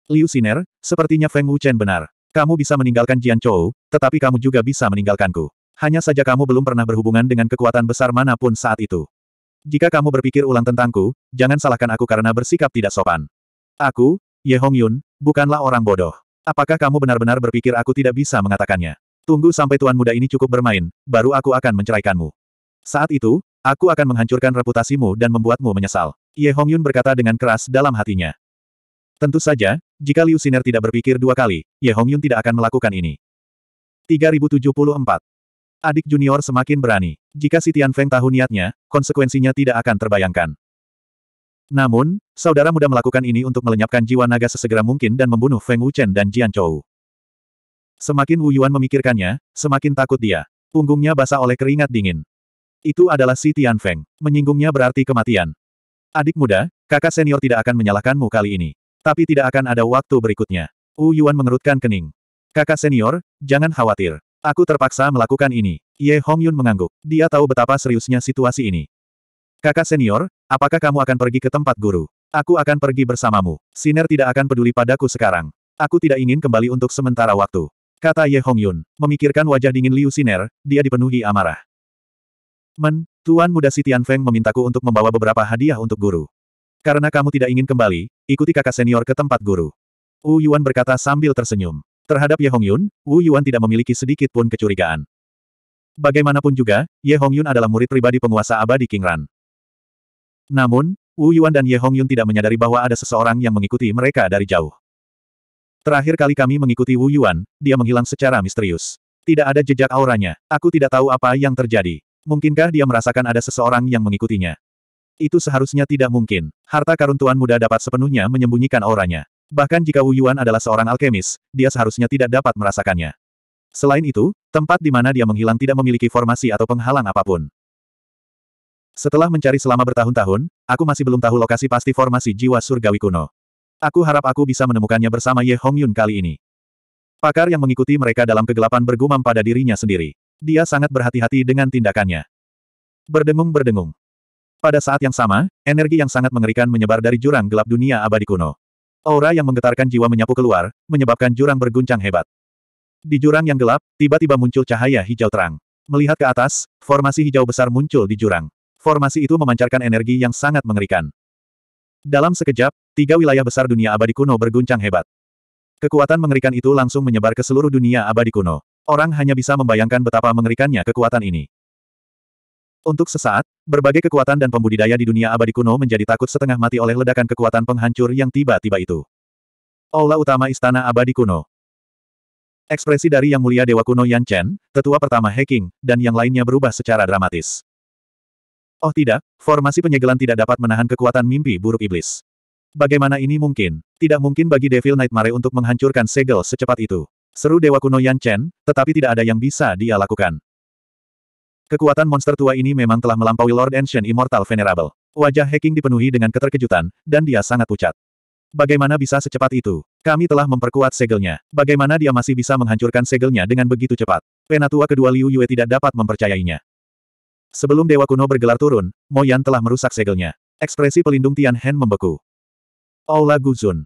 Speaker 1: Liu Siner, sepertinya Feng Wuchen benar. Kamu bisa meninggalkan Jian Chou, tetapi kamu juga bisa meninggalkanku. Hanya saja kamu belum pernah berhubungan dengan kekuatan besar mana pun saat itu. Jika kamu berpikir ulang tentangku, jangan salahkan aku karena bersikap tidak sopan. Aku, Ye Hong Yun, bukanlah orang bodoh. Apakah kamu benar-benar berpikir aku tidak bisa mengatakannya? Tunggu sampai tuan muda ini cukup bermain, baru aku akan menceraikanmu. Saat itu, aku akan menghancurkan reputasimu dan membuatmu menyesal. Ye Hong Yun berkata dengan keras dalam hatinya. Tentu saja, jika Liu Siner tidak berpikir dua kali, Ye Hong Yun tidak akan melakukan ini. 3074 Adik junior semakin berani. Jika si Tian Feng tahu niatnya, konsekuensinya tidak akan terbayangkan. Namun, saudara muda melakukan ini untuk melenyapkan jiwa naga sesegera mungkin dan membunuh Feng Wuchen dan Jian Chou. Semakin Wu Yuan memikirkannya, semakin takut dia. Punggungnya basah oleh keringat dingin. Itu adalah si Tian Feng. Menyinggungnya berarti kematian. Adik muda, kakak senior tidak akan menyalahkanmu kali ini. Tapi tidak akan ada waktu berikutnya. Wu Yuan mengerutkan kening. Kakak senior, jangan khawatir. Aku terpaksa melakukan ini. Ye Hongyun mengangguk. Dia tahu betapa seriusnya situasi ini. Kakak senior, apakah kamu akan pergi ke tempat guru? Aku akan pergi bersamamu. Siner tidak akan peduli padaku sekarang. Aku tidak ingin kembali untuk sementara waktu. Kata Ye Hongyun. Memikirkan wajah dingin Liu Siner, dia dipenuhi amarah. Men, Tuan Muda Si Feng memintaku untuk membawa beberapa hadiah untuk guru. Karena kamu tidak ingin kembali, ikuti kakak senior ke tempat guru. Wu Yuan berkata sambil tersenyum. Terhadap Ye Hongyun, Wu Yuan tidak memiliki sedikit pun kecurigaan. Bagaimanapun juga, Ye Hongyun adalah murid pribadi penguasa abadi King Ran. Namun, Wu Yuan dan Ye Hongyun tidak menyadari bahwa ada seseorang yang mengikuti mereka dari jauh. Terakhir kali kami mengikuti Wu Yuan, dia menghilang secara misterius. Tidak ada jejak auranya. Aku tidak tahu apa yang terjadi. Mungkinkah dia merasakan ada seseorang yang mengikutinya? Itu seharusnya tidak mungkin. Harta karun tuan muda dapat sepenuhnya menyembunyikan auranya. Bahkan jika Wu Yuan adalah seorang alkemis, dia seharusnya tidak dapat merasakannya. Selain itu, tempat di mana dia menghilang tidak memiliki formasi atau penghalang apa pun. Setelah mencari selama bertahun-tahun, aku masih belum tahu lokasi pasti formasi jiwa surgawi kuno. Aku harap aku bisa menemukannya bersama Ye Hong Yun kali ini. Pakar yang mengikuti mereka dalam kegelapan bergumam pada dirinya sendiri. Dia sangat berhati-hati dengan tindakannya. Berdengung-berdengung. Pada saat yang sama, energi yang sangat mengerikan menyebar dari jurang gelap dunia abadi kuno. Aura yang menggetarkan jiwa menyapu keluar, menyebabkan jurang berguncang hebat. Di jurang yang gelap, tiba-tiba muncul cahaya hijau terang. Melihat ke atas, formasi hijau besar muncul di jurang. Formasi itu memancarkan energi yang sangat mengerikan. Dalam sekejap, tiga wilayah besar dunia abadi kuno berguncang hebat. Kekuatan mengerikan itu langsung menyebar ke seluruh dunia abadi kuno. Orang hanya bisa membayangkan betapa mengerikannya kekuatan ini. Untuk sesaat, berbagai kekuatan dan pembudidaya di dunia abadi kuno menjadi takut setengah mati oleh ledakan kekuatan penghancur yang tiba-tiba itu. Aula utama Istana Abadi Kuno Ekspresi dari Yang Mulia Dewa Kuno Yan Chen, tetua pertama Heking, dan yang lainnya berubah secara dramatis. Oh tidak, formasi penyegelan tidak dapat menahan kekuatan mimpi buruk iblis. Bagaimana ini mungkin? Tidak mungkin bagi Devil Nightmare untuk menghancurkan segel secepat itu. Seru Dewa Kuno Yan Chen, tetapi tidak ada yang bisa dia lakukan. Kekuatan monster tua ini memang telah melampaui Lord Ancient Immortal Venerable. Wajah Hacking dipenuhi dengan keterkejutan, dan dia sangat pucat. Bagaimana bisa secepat itu? Kami telah memperkuat segelnya. Bagaimana dia masih bisa menghancurkan segelnya dengan begitu cepat? Penatua kedua Liu Yue tidak dapat mempercayainya. Sebelum Dewa Kuno bergelar turun, Mo Yan telah merusak segelnya. Ekspresi pelindung Tian Hen membeku. Aula Guzun.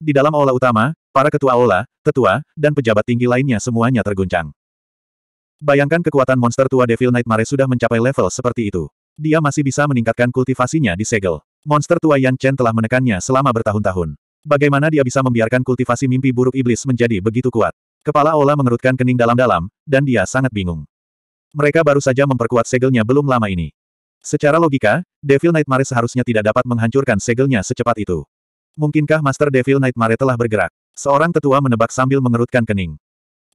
Speaker 1: Di dalam aula utama, para ketua aula, tetua, dan pejabat tinggi lainnya semuanya terguncang. Bayangkan kekuatan monster tua Devil Nightmare sudah mencapai level seperti itu. Dia masih bisa meningkatkan kultivasinya di segel. Monster tua Yan Chen telah menekannya selama bertahun-tahun. Bagaimana dia bisa membiarkan kultivasi mimpi buruk iblis menjadi begitu kuat? Kepala Ola mengerutkan kening dalam-dalam, dan dia sangat bingung. Mereka baru saja memperkuat segelnya belum lama ini. Secara logika, Devil Nightmare seharusnya tidak dapat menghancurkan segelnya secepat itu. Mungkinkah Master Devil Nightmare telah bergerak? Seorang tetua menebak sambil mengerutkan kening.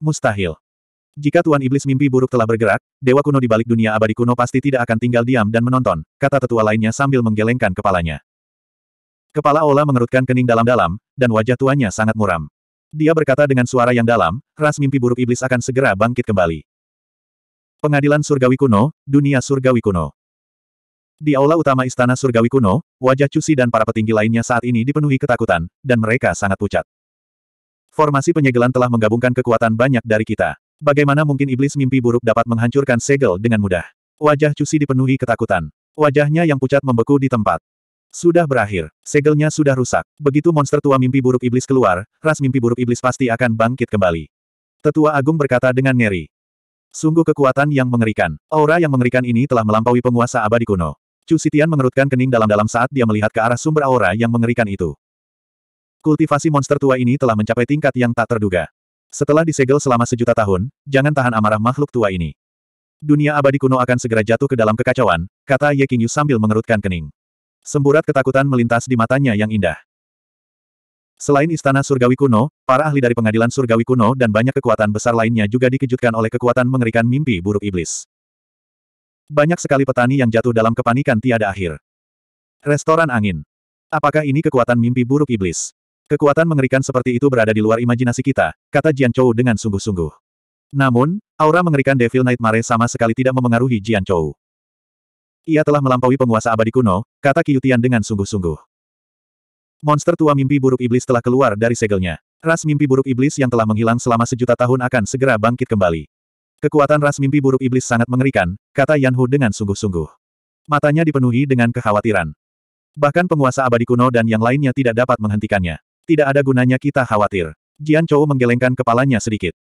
Speaker 1: Mustahil. Jika Tuan Iblis Mimpi Buruk telah bergerak, Dewa kuno di balik dunia abadi kuno pasti tidak akan tinggal diam dan menonton, kata tetua lainnya sambil menggelengkan kepalanya. Kepala Ola mengerutkan kening dalam-dalam, dan wajah tuannya sangat muram. Dia berkata dengan suara yang dalam, ras mimpi buruk iblis akan segera bangkit kembali. Pengadilan Surgawi Kuno, Dunia Surgawi Kuno Di aula utama Istana Surgawi Kuno, wajah Cusi dan para petinggi lainnya saat ini dipenuhi ketakutan, dan mereka sangat pucat. Formasi penyegelan telah menggabungkan kekuatan banyak dari kita. Bagaimana mungkin iblis mimpi buruk dapat menghancurkan segel dengan mudah? Wajah Cusi dipenuhi ketakutan. Wajahnya yang pucat membeku di tempat. Sudah berakhir. Segelnya sudah rusak. Begitu monster tua mimpi buruk iblis keluar, ras mimpi buruk iblis pasti akan bangkit kembali. Tetua Agung berkata dengan ngeri. Sungguh kekuatan yang mengerikan. Aura yang mengerikan ini telah melampaui penguasa abadi kuno. Chu Sitian mengerutkan kening dalam-dalam saat dia melihat ke arah sumber aura yang mengerikan itu. Kultivasi monster tua ini telah mencapai tingkat yang tak terduga. Setelah disegel selama sejuta tahun, jangan tahan amarah makhluk tua ini. Dunia abadi kuno akan segera jatuh ke dalam kekacauan, kata Ye Qingyu sambil mengerutkan kening. Semburat ketakutan melintas di matanya yang indah. Selain istana surgawi kuno, para ahli dari pengadilan surgawi kuno dan banyak kekuatan besar lainnya juga dikejutkan oleh kekuatan mengerikan mimpi buruk iblis. Banyak sekali petani yang jatuh dalam kepanikan tiada akhir. Restoran angin. Apakah ini kekuatan mimpi buruk iblis? Kekuatan mengerikan seperti itu berada di luar imajinasi kita, kata Jian Chou dengan sungguh-sungguh. Namun, aura mengerikan Devil Nightmare sama sekali tidak memengaruhi Jian Chou. Ia telah melampaui penguasa abadi kuno, kata Tian dengan sungguh-sungguh. Monster tua mimpi buruk iblis telah keluar dari segelnya. Ras mimpi buruk iblis yang telah menghilang selama sejuta tahun akan segera bangkit kembali. Kekuatan ras mimpi buruk iblis sangat mengerikan, kata Yan Hu dengan sungguh-sungguh. Matanya dipenuhi dengan kekhawatiran. Bahkan penguasa abadi kuno dan yang lainnya tidak dapat menghentikannya. Tidak ada gunanya kita khawatir. Jian Chou menggelengkan kepalanya sedikit.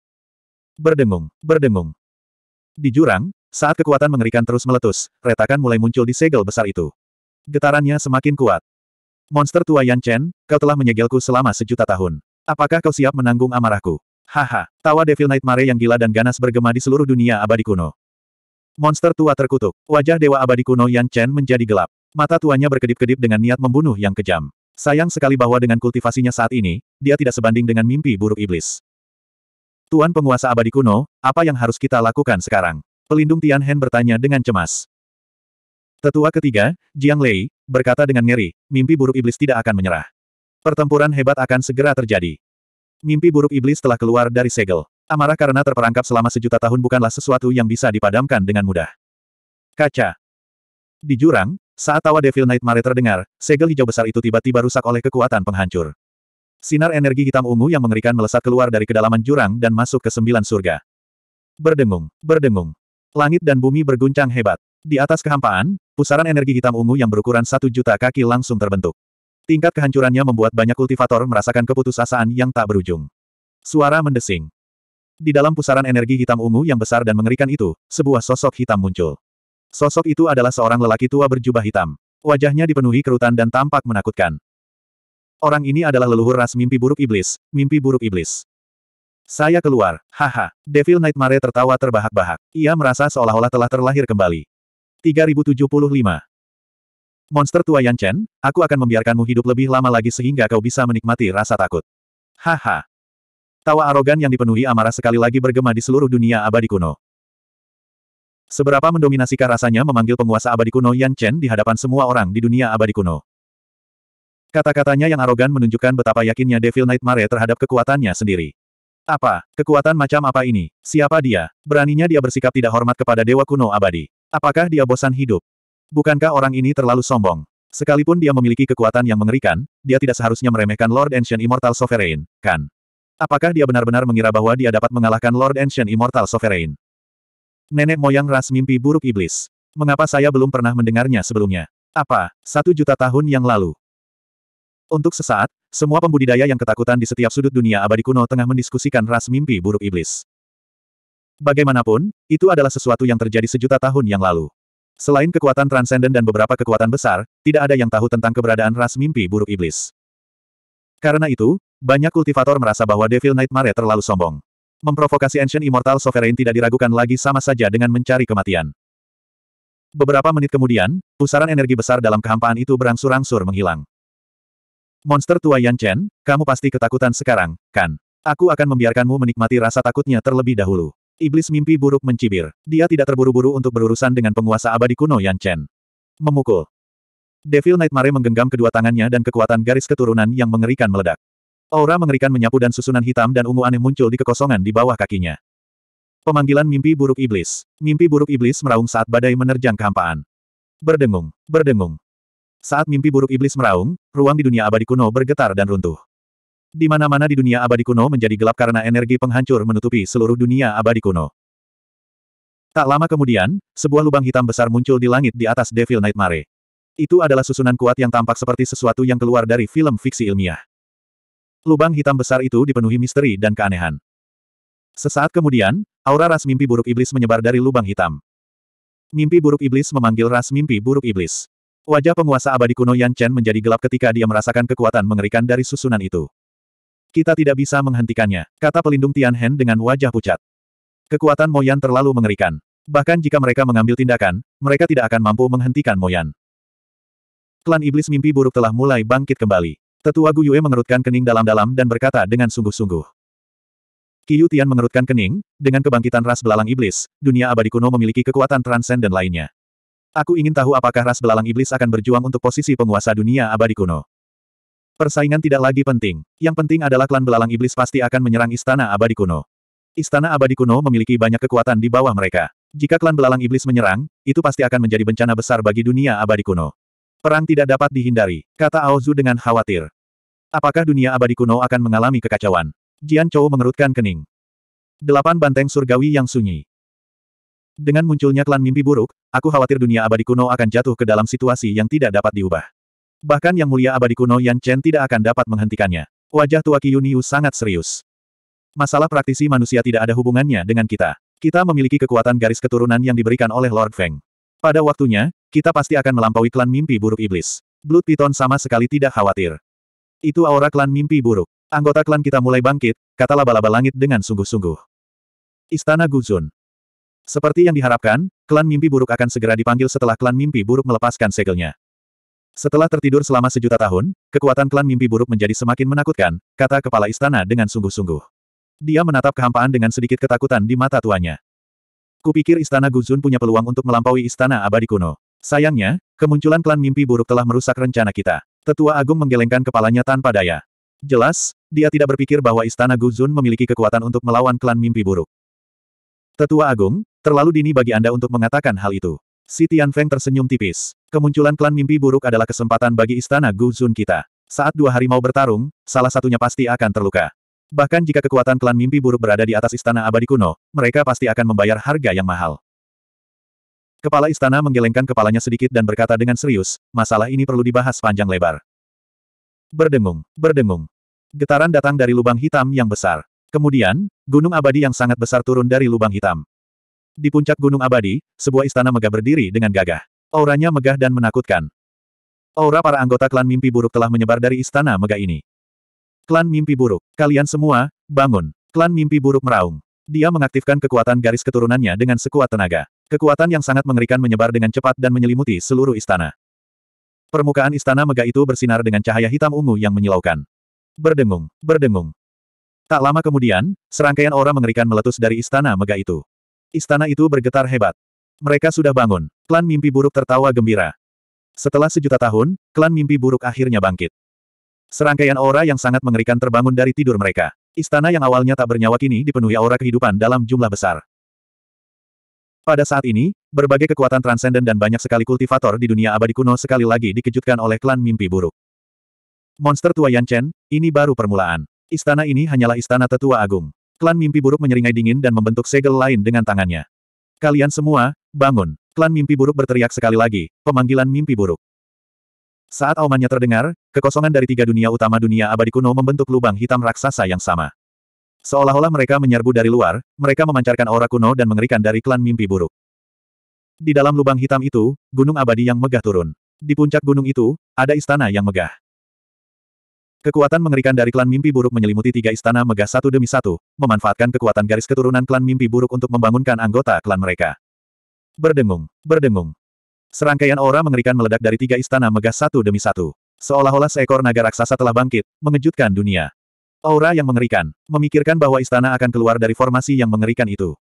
Speaker 1: Berdengung, berdengung. Di jurang, saat kekuatan mengerikan terus meletus, retakan mulai muncul di segel besar itu. Getarannya semakin kuat. Monster tua Yan Chen, kau telah menyegelku selama sejuta tahun. Apakah kau siap menanggung amarahku? Haha, tawa Devil Nightmare yang gila dan ganas bergema di seluruh dunia abadi kuno. Monster tua terkutuk. Wajah Dewa Abadi Kuno Yan Chen menjadi gelap. Mata tuanya berkedip-kedip dengan niat membunuh yang kejam. Sayang sekali bahwa dengan kultivasinya saat ini, dia tidak sebanding dengan mimpi buruk iblis. Tuan penguasa abadi kuno, apa yang harus kita lakukan sekarang? Pelindung Tian Hen bertanya dengan cemas. Tetua ketiga, Jiang Lei, berkata dengan ngeri, mimpi buruk iblis tidak akan menyerah. Pertempuran hebat akan segera terjadi. Mimpi buruk iblis telah keluar dari segel. Amarah karena terperangkap selama sejuta tahun bukanlah sesuatu yang bisa dipadamkan dengan mudah. Kaca. Di jurang, saat tawa Devil Nightmare terdengar, segel hijau besar itu tiba-tiba rusak oleh kekuatan penghancur. Sinar energi hitam ungu yang mengerikan melesat keluar dari kedalaman jurang dan masuk ke sembilan surga. Berdengung, berdengung. Langit dan bumi berguncang hebat. Di atas kehampaan, pusaran energi hitam ungu yang berukuran satu juta kaki langsung terbentuk. Tingkat kehancurannya membuat banyak kultivator merasakan keputusasaan yang tak berujung. Suara mendesing. Di dalam pusaran energi hitam ungu yang besar dan mengerikan itu, sebuah sosok hitam muncul. Sosok itu adalah seorang lelaki tua berjubah hitam. Wajahnya dipenuhi kerutan dan tampak menakutkan. Orang ini adalah leluhur ras mimpi buruk iblis, mimpi buruk iblis. Saya keluar, haha. Devil Nightmare tertawa terbahak-bahak. Ia merasa seolah-olah telah terlahir kembali. 3075. Monster tua Yan Chen, aku akan membiarkanmu hidup lebih lama lagi sehingga kau bisa menikmati rasa takut. Haha. Tawa arogan yang dipenuhi amarah sekali lagi bergema di seluruh dunia abadi kuno. Seberapa mendominasikah rasanya memanggil penguasa abadi kuno Yan Chen di hadapan semua orang di dunia abadi kuno? Kata-katanya yang arogan menunjukkan betapa yakinnya Devil Nightmare terhadap kekuatannya sendiri. Apa? Kekuatan macam apa ini? Siapa dia? Beraninya dia bersikap tidak hormat kepada Dewa kuno abadi. Apakah dia bosan hidup? Bukankah orang ini terlalu sombong? Sekalipun dia memiliki kekuatan yang mengerikan, dia tidak seharusnya meremehkan Lord Ancient Immortal Sovereign, kan? Apakah dia benar-benar mengira bahwa dia dapat mengalahkan Lord Ancient Immortal Sovereign? Nenek moyang ras mimpi buruk iblis. Mengapa saya belum pernah mendengarnya sebelumnya? Apa, satu juta tahun yang lalu? Untuk sesaat, semua pembudidaya yang ketakutan di setiap sudut dunia abadi kuno tengah mendiskusikan ras mimpi buruk iblis. Bagaimanapun, itu adalah sesuatu yang terjadi sejuta tahun yang lalu. Selain kekuatan transenden dan beberapa kekuatan besar, tidak ada yang tahu tentang keberadaan ras mimpi buruk iblis. Karena itu, banyak kultivator merasa bahwa Devil Nightmare terlalu sombong. Memprovokasi Ancient Immortal Sovereign tidak diragukan lagi sama saja dengan mencari kematian. Beberapa menit kemudian, pusaran energi besar dalam kehampaan itu berangsur-angsur menghilang. Monster tua Yan Chen, kamu pasti ketakutan sekarang, kan? Aku akan membiarkanmu menikmati rasa takutnya terlebih dahulu. Iblis mimpi buruk mencibir. Dia tidak terburu-buru untuk berurusan dengan penguasa abadi kuno Yan Chen. Memukul. Devil Nightmare menggenggam kedua tangannya dan kekuatan garis keturunan yang mengerikan meledak. Aura mengerikan menyapu dan susunan hitam dan ungu aneh muncul di kekosongan di bawah kakinya. Pemanggilan mimpi buruk iblis. Mimpi buruk iblis meraung saat badai menerjang kehampaan. Berdengung, berdengung. Saat mimpi buruk iblis meraung, ruang di dunia abadi kuno bergetar dan runtuh. Di mana-mana di dunia abadi kuno menjadi gelap karena energi penghancur menutupi seluruh dunia abadi kuno. Tak lama kemudian, sebuah lubang hitam besar muncul di langit di atas Devil Nightmare. Itu adalah susunan kuat yang tampak seperti sesuatu yang keluar dari film fiksi ilmiah. Lubang hitam besar itu dipenuhi misteri dan keanehan. Sesaat kemudian, aura ras mimpi buruk iblis menyebar dari lubang hitam. Mimpi buruk iblis memanggil ras mimpi buruk iblis. Wajah penguasa abadi kuno Yan Chen menjadi gelap ketika dia merasakan kekuatan mengerikan dari susunan itu. Kita tidak bisa menghentikannya, kata pelindung Tian Hen dengan wajah pucat. Kekuatan Moyan terlalu mengerikan. Bahkan jika mereka mengambil tindakan, mereka tidak akan mampu menghentikan Moyan. Klan Iblis Mimpi Buruk telah mulai bangkit kembali. Tetua Gu Yue mengerutkan kening dalam-dalam dan berkata dengan sungguh-sungguh. Qiu Tian mengerutkan kening, dengan kebangkitan ras belalang iblis, dunia abadi kuno memiliki kekuatan transenden lainnya. Aku ingin tahu apakah ras belalang iblis akan berjuang untuk posisi penguasa dunia abadi kuno. Persaingan tidak lagi penting. Yang penting adalah klan belalang iblis pasti akan menyerang istana abadi kuno. Istana abadi kuno memiliki banyak kekuatan di bawah mereka. Jika klan belalang iblis menyerang, itu pasti akan menjadi bencana besar bagi dunia abadi kuno. Perang tidak dapat dihindari, kata Aozu dengan khawatir. Apakah dunia abadi kuno akan mengalami kekacauan? Jian Chou mengerutkan kening. Delapan banteng surgawi yang sunyi. Dengan munculnya klan mimpi buruk, aku khawatir dunia abadi kuno akan jatuh ke dalam situasi yang tidak dapat diubah. Bahkan Yang Mulia Abadi Kuno Yan Chen tidak akan dapat menghentikannya. Wajah tua Qi Yuniu sangat serius. Masalah praktisi manusia tidak ada hubungannya dengan kita. Kita memiliki kekuatan garis keturunan yang diberikan oleh Lord Feng. Pada waktunya, kita pasti akan melampaui klan mimpi buruk iblis. Blood Python sama sekali tidak khawatir. Itu aura klan mimpi buruk. Anggota klan kita mulai bangkit, kata laba-laba langit dengan sungguh-sungguh. Istana Guzun. Seperti yang diharapkan, klan mimpi buruk akan segera dipanggil setelah klan mimpi buruk melepaskan segelnya. Setelah tertidur selama sejuta tahun, kekuatan klan mimpi buruk menjadi semakin menakutkan, kata kepala istana dengan sungguh-sungguh. Dia menatap kehampaan dengan sedikit ketakutan di mata tuanya. Kupikir istana Guzun punya peluang untuk melampaui istana abadi kuno. Sayangnya, kemunculan klan mimpi buruk telah merusak rencana kita. Tetua Agung menggelengkan kepalanya tanpa daya. Jelas, dia tidak berpikir bahwa istana Guzun memiliki kekuatan untuk melawan klan mimpi buruk. Tetua Agung, terlalu dini bagi Anda untuk mengatakan hal itu. Si Tianfeng tersenyum tipis. Kemunculan klan mimpi buruk adalah kesempatan bagi istana Gu Zun kita. Saat dua harimau bertarung, salah satunya pasti akan terluka. Bahkan jika kekuatan klan mimpi buruk berada di atas istana abadi kuno, mereka pasti akan membayar harga yang mahal. Kepala istana menggelengkan kepalanya sedikit dan berkata dengan serius, masalah ini perlu dibahas panjang lebar. Berdengung, berdengung. Getaran datang dari lubang hitam yang besar. Kemudian, gunung abadi yang sangat besar turun dari lubang hitam. Di puncak Gunung Abadi, sebuah istana megah berdiri dengan gagah. Auranya megah dan menakutkan. Aura para anggota klan mimpi buruk telah menyebar dari istana megah ini. Klan mimpi buruk, kalian semua, bangun. Klan mimpi buruk meraung. Dia mengaktifkan kekuatan garis keturunannya dengan sekuat tenaga. Kekuatan yang sangat mengerikan menyebar dengan cepat dan menyelimuti seluruh istana. Permukaan istana megah itu bersinar dengan cahaya hitam ungu yang menyilaukan. Berdengung, berdengung. Tak lama kemudian, serangkaian aura mengerikan meletus dari istana megah itu. Istana itu bergetar hebat. Mereka sudah bangun. Klan mimpi buruk tertawa gembira. Setelah sejuta tahun, klan mimpi buruk akhirnya bangkit. Serangkaian aura yang sangat mengerikan terbangun dari tidur mereka. Istana yang awalnya tak bernyawa kini dipenuhi aura kehidupan dalam jumlah besar. Pada saat ini, berbagai kekuatan transenden dan banyak sekali kultivator di dunia abadi kuno sekali lagi dikejutkan oleh klan mimpi buruk. Monster tua Yan Chen, ini baru permulaan. Istana ini hanyalah istana tetua agung. Klan mimpi buruk menyeringai dingin dan membentuk segel lain dengan tangannya. Kalian semua, bangun. Klan mimpi buruk berteriak sekali lagi, pemanggilan mimpi buruk. Saat aumannya terdengar, kekosongan dari tiga dunia utama dunia abadi kuno membentuk lubang hitam raksasa yang sama. Seolah-olah mereka menyerbu dari luar, mereka memancarkan aura kuno dan mengerikan dari klan mimpi buruk. Di dalam lubang hitam itu, gunung abadi yang megah turun. Di puncak gunung itu, ada istana yang megah. Kekuatan mengerikan dari klan mimpi buruk menyelimuti tiga istana megah satu demi satu, memanfaatkan kekuatan garis keturunan klan mimpi buruk untuk membangunkan anggota klan mereka. Berdengung, berdengung. Serangkaian aura mengerikan meledak dari tiga istana megah satu demi satu. Seolah-olah seekor naga raksasa telah bangkit, mengejutkan dunia. Aura yang mengerikan. Memikirkan bahwa istana akan keluar dari formasi yang mengerikan itu.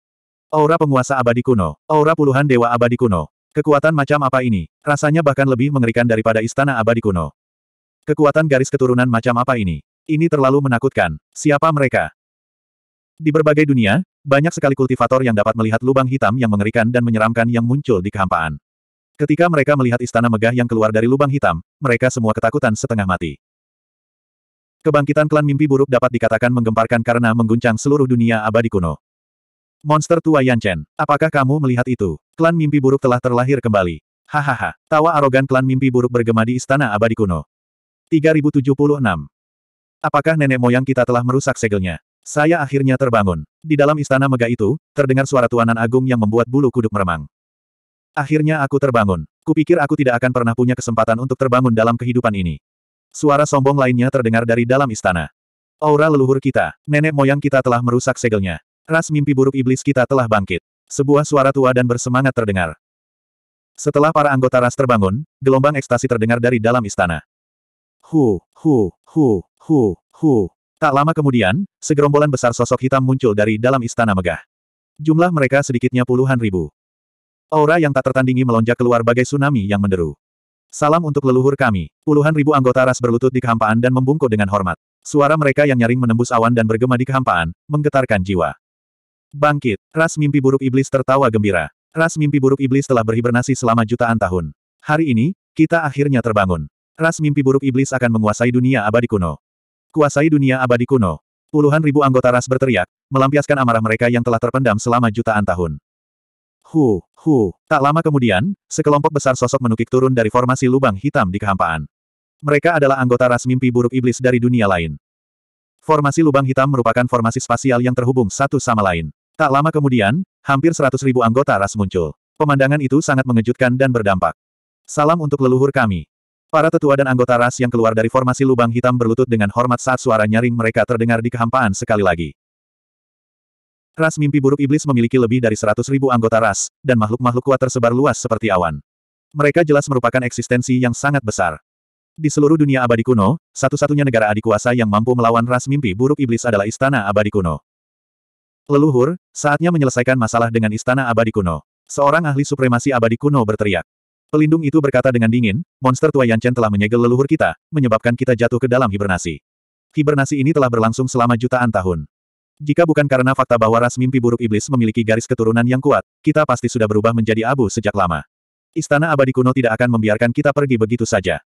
Speaker 1: Aura penguasa abadi kuno. Aura puluhan dewa abadi kuno. Kekuatan macam apa ini? Rasanya bahkan lebih mengerikan daripada istana abadi kuno. Kekuatan garis keturunan macam apa ini? Ini terlalu menakutkan. Siapa mereka? Di berbagai dunia, banyak sekali kultivator yang dapat melihat lubang hitam yang mengerikan dan menyeramkan yang muncul di kehampaan. Ketika mereka melihat istana megah yang keluar dari lubang hitam, mereka semua ketakutan setengah mati. Kebangkitan klan mimpi buruk dapat dikatakan menggemparkan karena mengguncang seluruh dunia abadi kuno. Monster tua Yan Chen, apakah kamu melihat itu? Klan mimpi buruk telah terlahir kembali. Hahaha, tawa arogan klan mimpi buruk bergema di istana abadi kuno. 3076. Apakah nenek moyang kita telah merusak segelnya? Saya akhirnya terbangun. Di dalam istana megah itu, terdengar suara tuanan agung yang membuat bulu kuduk meremang. Akhirnya aku terbangun. Kupikir aku tidak akan pernah punya kesempatan untuk terbangun dalam kehidupan ini. Suara sombong lainnya terdengar dari dalam istana. Aura leluhur kita, nenek moyang kita telah merusak segelnya. Ras mimpi buruk iblis kita telah bangkit. Sebuah suara tua dan bersemangat terdengar. Setelah para anggota ras terbangun, gelombang ekstasi terdengar dari dalam istana. Hu, hu, hu, hu, hu. Tak lama kemudian, segerombolan besar sosok hitam muncul dari dalam istana megah. Jumlah mereka sedikitnya puluhan ribu. Aura yang tak tertandingi melonjak keluar bagai tsunami yang menderu. Salam untuk leluhur kami. Puluhan ribu anggota ras berlutut di kehampaan dan membungkuk dengan hormat. Suara mereka yang nyaring menembus awan dan bergema di kehampaan, menggetarkan jiwa. Bangkit, ras mimpi buruk iblis tertawa gembira. Ras mimpi buruk iblis telah berhibernasi selama jutaan tahun. Hari ini, kita akhirnya terbangun. Ras mimpi buruk iblis akan menguasai dunia abadi kuno. Kuasai dunia abadi kuno. Puluhan ribu anggota ras berteriak, melampiaskan amarah mereka yang telah terpendam selama jutaan tahun. Hu, hu. Tak lama kemudian, sekelompok besar sosok menukik turun dari formasi lubang hitam di kehampaan. Mereka adalah anggota ras mimpi buruk iblis dari dunia lain. Formasi lubang hitam merupakan formasi spasial yang terhubung satu sama lain. Tak lama kemudian, hampir seratus ribu anggota ras muncul. Pemandangan itu sangat mengejutkan dan berdampak. Salam untuk leluhur kami. Para tetua dan anggota ras yang keluar dari formasi lubang hitam berlutut dengan hormat saat suara nyaring mereka terdengar di kehampaan sekali lagi. Ras mimpi buruk iblis memiliki lebih dari seratus ribu anggota ras, dan makhluk-makhluk kuat tersebar luas seperti awan. Mereka jelas merupakan eksistensi yang sangat besar. Di seluruh dunia abadi kuno, satu-satunya negara adikuasa yang mampu melawan ras mimpi buruk iblis adalah Istana Abadi Kuno. Leluhur, saatnya menyelesaikan masalah dengan Istana Abadi Kuno. Seorang ahli supremasi abadi kuno berteriak. Pelindung itu berkata dengan dingin, monster tua Yan Chen telah menyegel leluhur kita, menyebabkan kita jatuh ke dalam hibernasi. Hibernasi ini telah berlangsung selama jutaan tahun. Jika bukan karena fakta bahwa ras mimpi buruk iblis memiliki garis keturunan yang kuat, kita pasti sudah berubah menjadi abu sejak lama. Istana abadi kuno tidak akan membiarkan kita pergi begitu saja.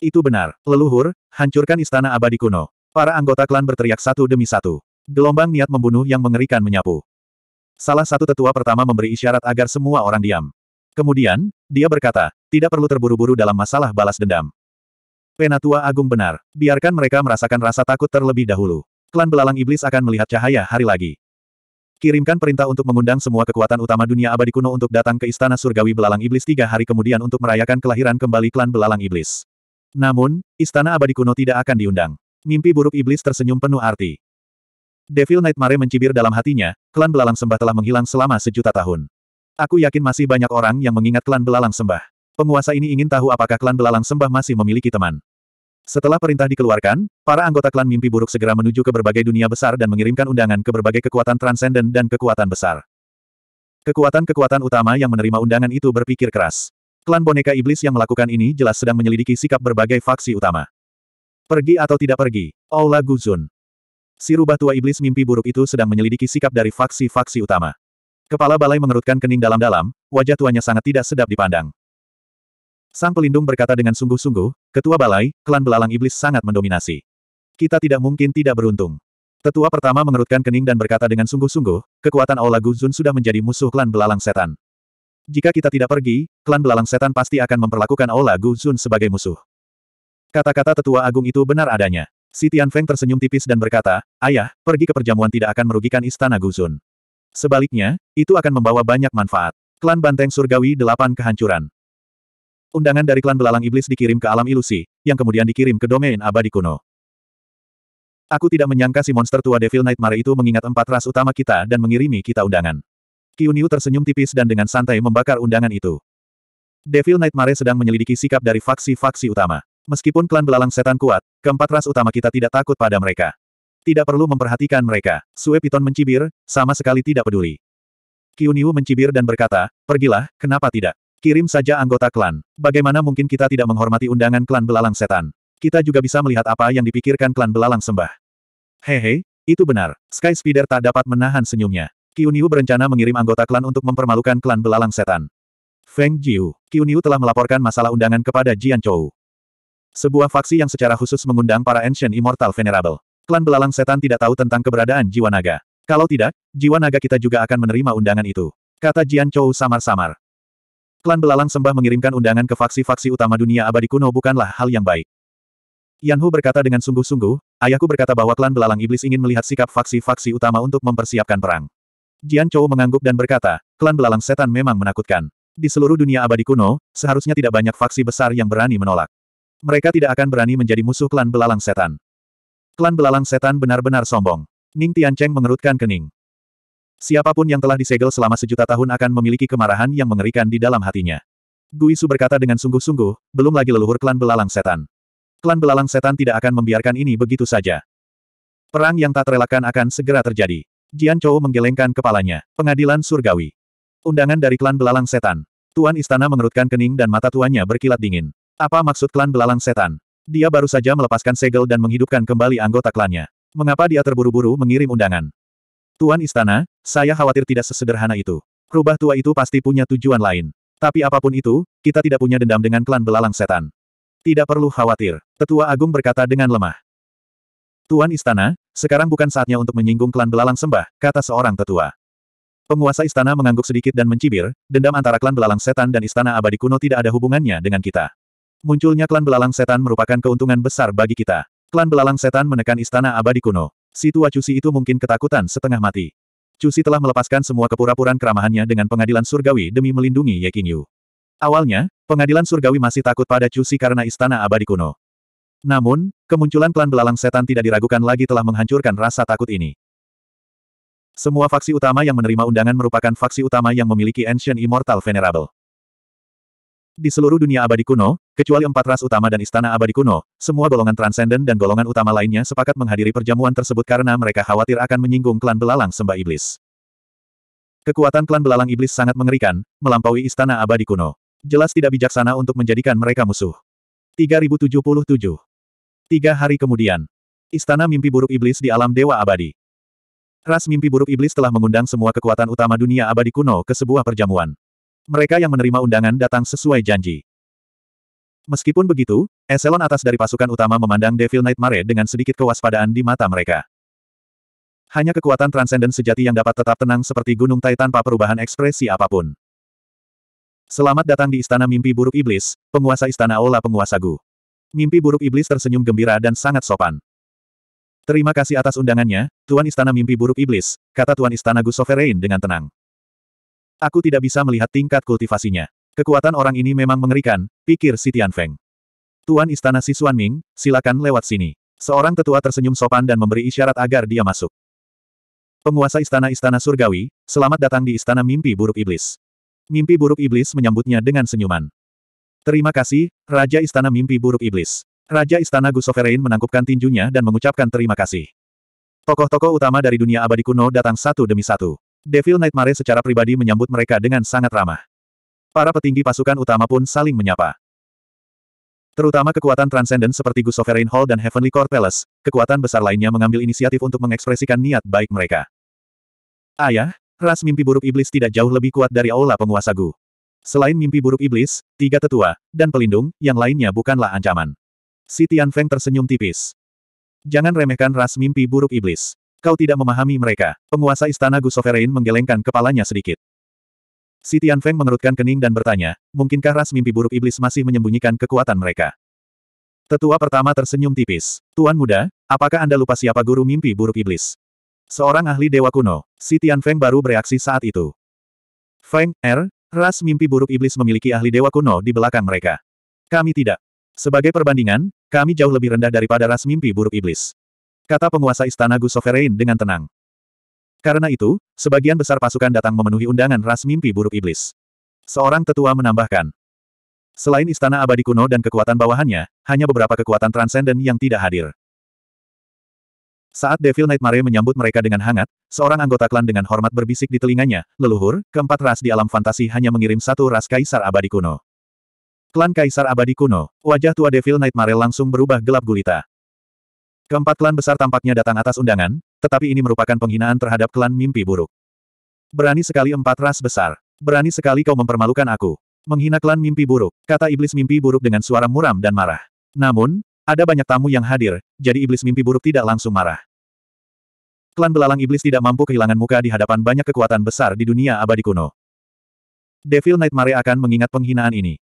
Speaker 1: Itu benar, leluhur, hancurkan istana abadi kuno. Para anggota klan berteriak satu demi satu. Gelombang niat membunuh yang mengerikan menyapu. Salah satu tetua pertama memberi isyarat agar semua orang diam. Kemudian, dia berkata, tidak perlu terburu-buru dalam masalah balas dendam. Penatua Agung benar, biarkan mereka merasakan rasa takut terlebih dahulu klan belalang iblis akan melihat cahaya hari lagi. Kirimkan perintah untuk mengundang semua kekuatan utama dunia abadi kuno untuk datang ke Istana Surgawi Belalang Iblis tiga hari kemudian untuk merayakan kelahiran kembali klan belalang iblis. Namun, Istana Abadi Kuno tidak akan diundang. Mimpi buruk iblis tersenyum penuh arti. Devil Nightmare mencibir dalam hatinya, klan belalang sembah telah menghilang selama sejuta tahun. Aku yakin masih banyak orang yang mengingat klan belalang sembah. Penguasa ini ingin tahu apakah klan belalang sembah masih memiliki teman. Setelah perintah dikeluarkan, para anggota klan mimpi buruk segera menuju ke berbagai dunia besar dan mengirimkan undangan ke berbagai kekuatan transenden dan kekuatan besar. Kekuatan-kekuatan utama yang menerima undangan itu berpikir keras. Klan boneka iblis yang melakukan ini jelas sedang menyelidiki sikap berbagai faksi utama. Pergi atau tidak pergi, Aula Guzun. Si rubah tua iblis mimpi buruk itu sedang menyelidiki sikap dari faksi-faksi utama. Kepala balai mengerutkan kening dalam-dalam, wajah tuanya sangat tidak sedap dipandang. Sang pelindung berkata dengan sungguh-sungguh, ketua balai, klan belalang iblis sangat mendominasi. Kita tidak mungkin tidak beruntung. Tetua pertama mengerutkan kening dan berkata dengan sungguh-sungguh, kekuatan Aula Guzun sudah menjadi musuh klan belalang setan. Jika kita tidak pergi, klan belalang setan pasti akan memperlakukan Ola Gu Zun sebagai musuh. Kata-kata tetua agung itu benar adanya. Si Tianfeng tersenyum tipis dan berkata, Ayah, pergi ke perjamuan tidak akan merugikan istana Gu Zun. Sebaliknya, itu akan membawa banyak manfaat. Klan Banteng Surgawi Delapan Kehancuran. Undangan dari klan belalang iblis dikirim ke alam ilusi, yang kemudian dikirim ke domain abadi kuno. Aku tidak menyangka si monster tua Devil Nightmare itu mengingat empat ras utama kita dan mengirimi kita undangan. Qiu tersenyum tipis dan dengan santai membakar undangan itu. Devil Nightmare sedang menyelidiki sikap dari faksi-faksi utama. Meskipun klan belalang setan kuat, keempat ras utama kita tidak takut pada mereka. Tidak perlu memperhatikan mereka. Sue Piton mencibir, sama sekali tidak peduli. Qiu mencibir dan berkata, pergilah, kenapa tidak? Kirim saja anggota klan. Bagaimana mungkin kita tidak menghormati undangan klan belalang setan? Kita juga bisa melihat apa yang dipikirkan klan belalang sembah. Hehe, itu benar. Sky Spider tak dapat menahan senyumnya. Qiu berencana mengirim anggota klan untuk mempermalukan klan belalang setan. Feng Jiu, Qiu telah melaporkan masalah undangan kepada Jian Chou. Sebuah faksi yang secara khusus mengundang para Ancient Immortal Venerable. Klan belalang setan tidak tahu tentang keberadaan jiwa naga. Kalau tidak, jiwa naga kita juga akan menerima undangan itu. Kata Jian Chou samar-samar. Klan belalang sembah mengirimkan undangan ke faksi-faksi utama dunia abadi kuno bukanlah hal yang baik. Yan Hu berkata dengan sungguh-sungguh, ayahku berkata bahwa klan belalang iblis ingin melihat sikap faksi-faksi utama untuk mempersiapkan perang. Jian Chou mengangguk dan berkata, klan belalang setan memang menakutkan. Di seluruh dunia abadi kuno, seharusnya tidak banyak faksi besar yang berani menolak. Mereka tidak akan berani menjadi musuh klan belalang setan. Klan belalang setan benar-benar sombong. Ning Tiancheng mengerutkan kening. Siapa pun yang telah disegel selama sejuta tahun akan memiliki kemarahan yang mengerikan di dalam hatinya. Gui Su berkata dengan sungguh-sungguh, belum lagi leluhur klan belalang setan. Klan belalang setan tidak akan membiarkan ini begitu saja. Perang yang tak terelakkan akan segera terjadi. Jian Chou menggelengkan kepalanya. Pengadilan surgawi. Undangan dari klan belalang setan. Tuan istana mengerutkan kening dan mata tuannya berkilat dingin. Apa maksud klan belalang setan? Dia baru saja melepaskan segel dan menghidupkan kembali anggota klannya. Mengapa dia terburu-buru mengirim undangan? Tuan istana, saya khawatir tidak sesederhana itu. Rubah tua itu pasti punya tujuan lain. Tapi apa pun itu, kita tidak punya dendam dengan klan belalang setan. Tidak perlu khawatir. Tetua Agung berkata dengan lemah. Tuan Istana, sekarang bukan saatnya untuk menyinggung klan belalang sembah, kata seorang tetua. Penguasa istana mengangguk sedikit dan mencibir, dendam antara klan belalang setan dan istana abadi kuno tidak ada hubungannya dengan kita. Munculnya klan belalang setan merupakan keuntungan besar bagi kita. Klan belalang setan menekan istana abadi kuno. Si tua Cusi itu mungkin ketakutan setengah mati. Cusi telah melepaskan semua kepura-puraan keramahannya dengan pengadilan surgawi demi melindungi Ye Qingyu. Awalnya, pengadilan surgawi masih takut pada Cusi karena istana abadi kuno. Namun, kemunculan klan belalang setan tidak diragukan lagi telah menghancurkan rasa takut ini. Semua faksi utama yang menerima undangan merupakan faksi utama yang memiliki Ancient Immortal Venerable. Di seluruh dunia abadi kuno, kecuali empat ras utama dan istana abadi kuno, semua golongan transenden dan golongan utama lainnya sepakat menghadiri perjamuan tersebut karena mereka khawatir akan menyinggung klan belalang sembah iblis. Kekuatan klan belalang iblis sangat mengerikan, melampaui istana abadi kuno. Jelas tidak bijaksana untuk menjadikan mereka musuh. 3077 Tiga hari kemudian, Istana Mimpi Buruk Iblis di Alam Dewa Abadi. Ras Mimpi Buruk Iblis telah mengundang semua kekuatan utama dunia abadi kuno ke sebuah perjamuan. Mereka yang menerima undangan datang sesuai janji. Meskipun begitu, eselon atas dari pasukan utama memandang Devil Nightmare dengan sedikit kewaspadaan di mata mereka. Hanya kekuatan transenden sejati yang dapat tetap tenang seperti Gunung Tai tanpa perubahan ekspresi apa pun. Selamat datang di Istana Mimpi Buruk Iblis, penguasa Istana Ola Penguasa Gu. Mimpi buruk iblis tersenyum gembira dan sangat sopan. Terima kasih atas undangannya, Tuan Istana Mimpi Buruk Iblis, kata Tuan Istana Gu Sovereign dengan tenang. Aku tidak bisa melihat tingkat kultivasinya. Kekuatan orang ini memang mengerikan, pikir si Tianfeng. Tuan Istana Si Ming, silakan lewat sini. Seorang tetua tersenyum sopan dan memberi isyarat agar dia masuk. Penguasa Istana-Istana Surgawi, selamat datang di Istana Mimpi Buruk Iblis. Mimpi Buruk Iblis menyambutnya dengan senyuman. Terima kasih, Raja Istana Mimpi Buruk Iblis. Raja Istana Gu Sovereign menangkupkan tinjunya dan mengucapkan terima kasih. Tokoh-tokoh utama dari dunia abadi kuno datang satu demi satu. Devil Nightmare secara pribadi menyambut mereka dengan sangat ramah. Para petinggi pasukan utama pun saling menyapa. Terutama kekuatan transenden seperti Gu Sovereign Hall dan Heavenly Court Palace, kekuatan besar lainnya mengambil inisiatif untuk mengekspresikan niat baik mereka. Ayah, ras mimpi buruk iblis tidak jauh lebih kuat dari aula penguasa Gu. Selain mimpi buruk iblis, tiga tetua, dan pelindung, yang lainnya bukanlah ancaman. Si Tianfeng tersenyum tipis. Jangan remehkan ras mimpi buruk iblis. Kau tidak memahami mereka. Penguasa istana Gu Sovereign menggelengkan kepalanya sedikit. Si Tianfeng mengerutkan kening dan bertanya, mungkinkah ras mimpi buruk iblis masih menyembunyikan kekuatan mereka? Tetua pertama tersenyum tipis. Tuan muda, apakah Anda lupa siapa guru mimpi buruk iblis? Seorang ahli dewa kuno, si Tianfeng baru bereaksi saat itu. Feng, Er, ras mimpi buruk iblis memiliki ahli dewa kuno di belakang mereka. Kami tidak. Sebagai perbandingan, kami jauh lebih rendah daripada ras mimpi buruk iblis. Kata penguasa istana Gu Sovereign dengan tenang. Karena itu, sebagian besar pasukan datang memenuhi undangan ras mimpi buruk iblis. Seorang tetua menambahkan. Selain istana abadi kuno dan kekuatan bawahannya, hanya beberapa kekuatan transenden yang tidak hadir. Saat Devil Nightmare menyambut mereka dengan hangat, seorang anggota klan dengan hormat berbisik di telinganya, leluhur, keempat ras di alam fantasi hanya mengirim satu ras kaisar abadi kuno. Klan Kaisar Abadi Kuno, wajah tua Devil Nightmare langsung berubah gelap gulita. Keempat klan besar tampaknya datang atas undangan, tetapi ini merupakan penghinaan terhadap klan mimpi buruk. Berani sekali empat ras besar. Berani sekali kau mempermalukan aku. Menghina klan mimpi buruk, kata iblis mimpi buruk dengan suara muram dan marah. Namun, ada banyak tamu yang hadir, jadi iblis mimpi buruk tidak langsung marah. Klan belalang iblis tidak mampu kehilangan muka di hadapan banyak kekuatan besar di dunia abadi kuno. Devil Nightmare akan mengingat penghinaan ini.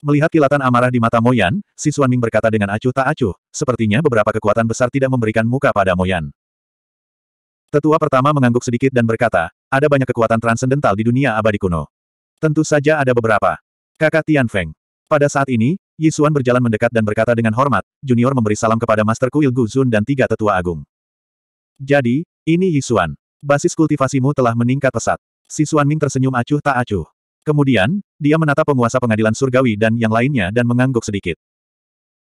Speaker 1: Melihat kilatan amarah di mata Moyan, si Suanming berkata dengan acuh tak acuh, sepertinya beberapa kekuatan besar tidak memberikan muka pada Moyan. Tetua pertama mengangguk sedikit dan berkata, ada banyak kekuatan transendental di dunia abadi kuno. Tentu saja ada beberapa. Kakak Tian Feng. Pada saat ini, Yi Xuan berjalan mendekat dan berkata dengan hormat, Junior memberi salam kepada Master Kuil Gu Zun dan tiga tetua agung. Jadi, ini Yi Xuan. Basis kultivasimu telah meningkat pesat. Si Xuanming tersenyum acuh tak acuh. Kemudian, dia menatap penguasa pengadilan surgawi dan yang lainnya dan mengangguk sedikit.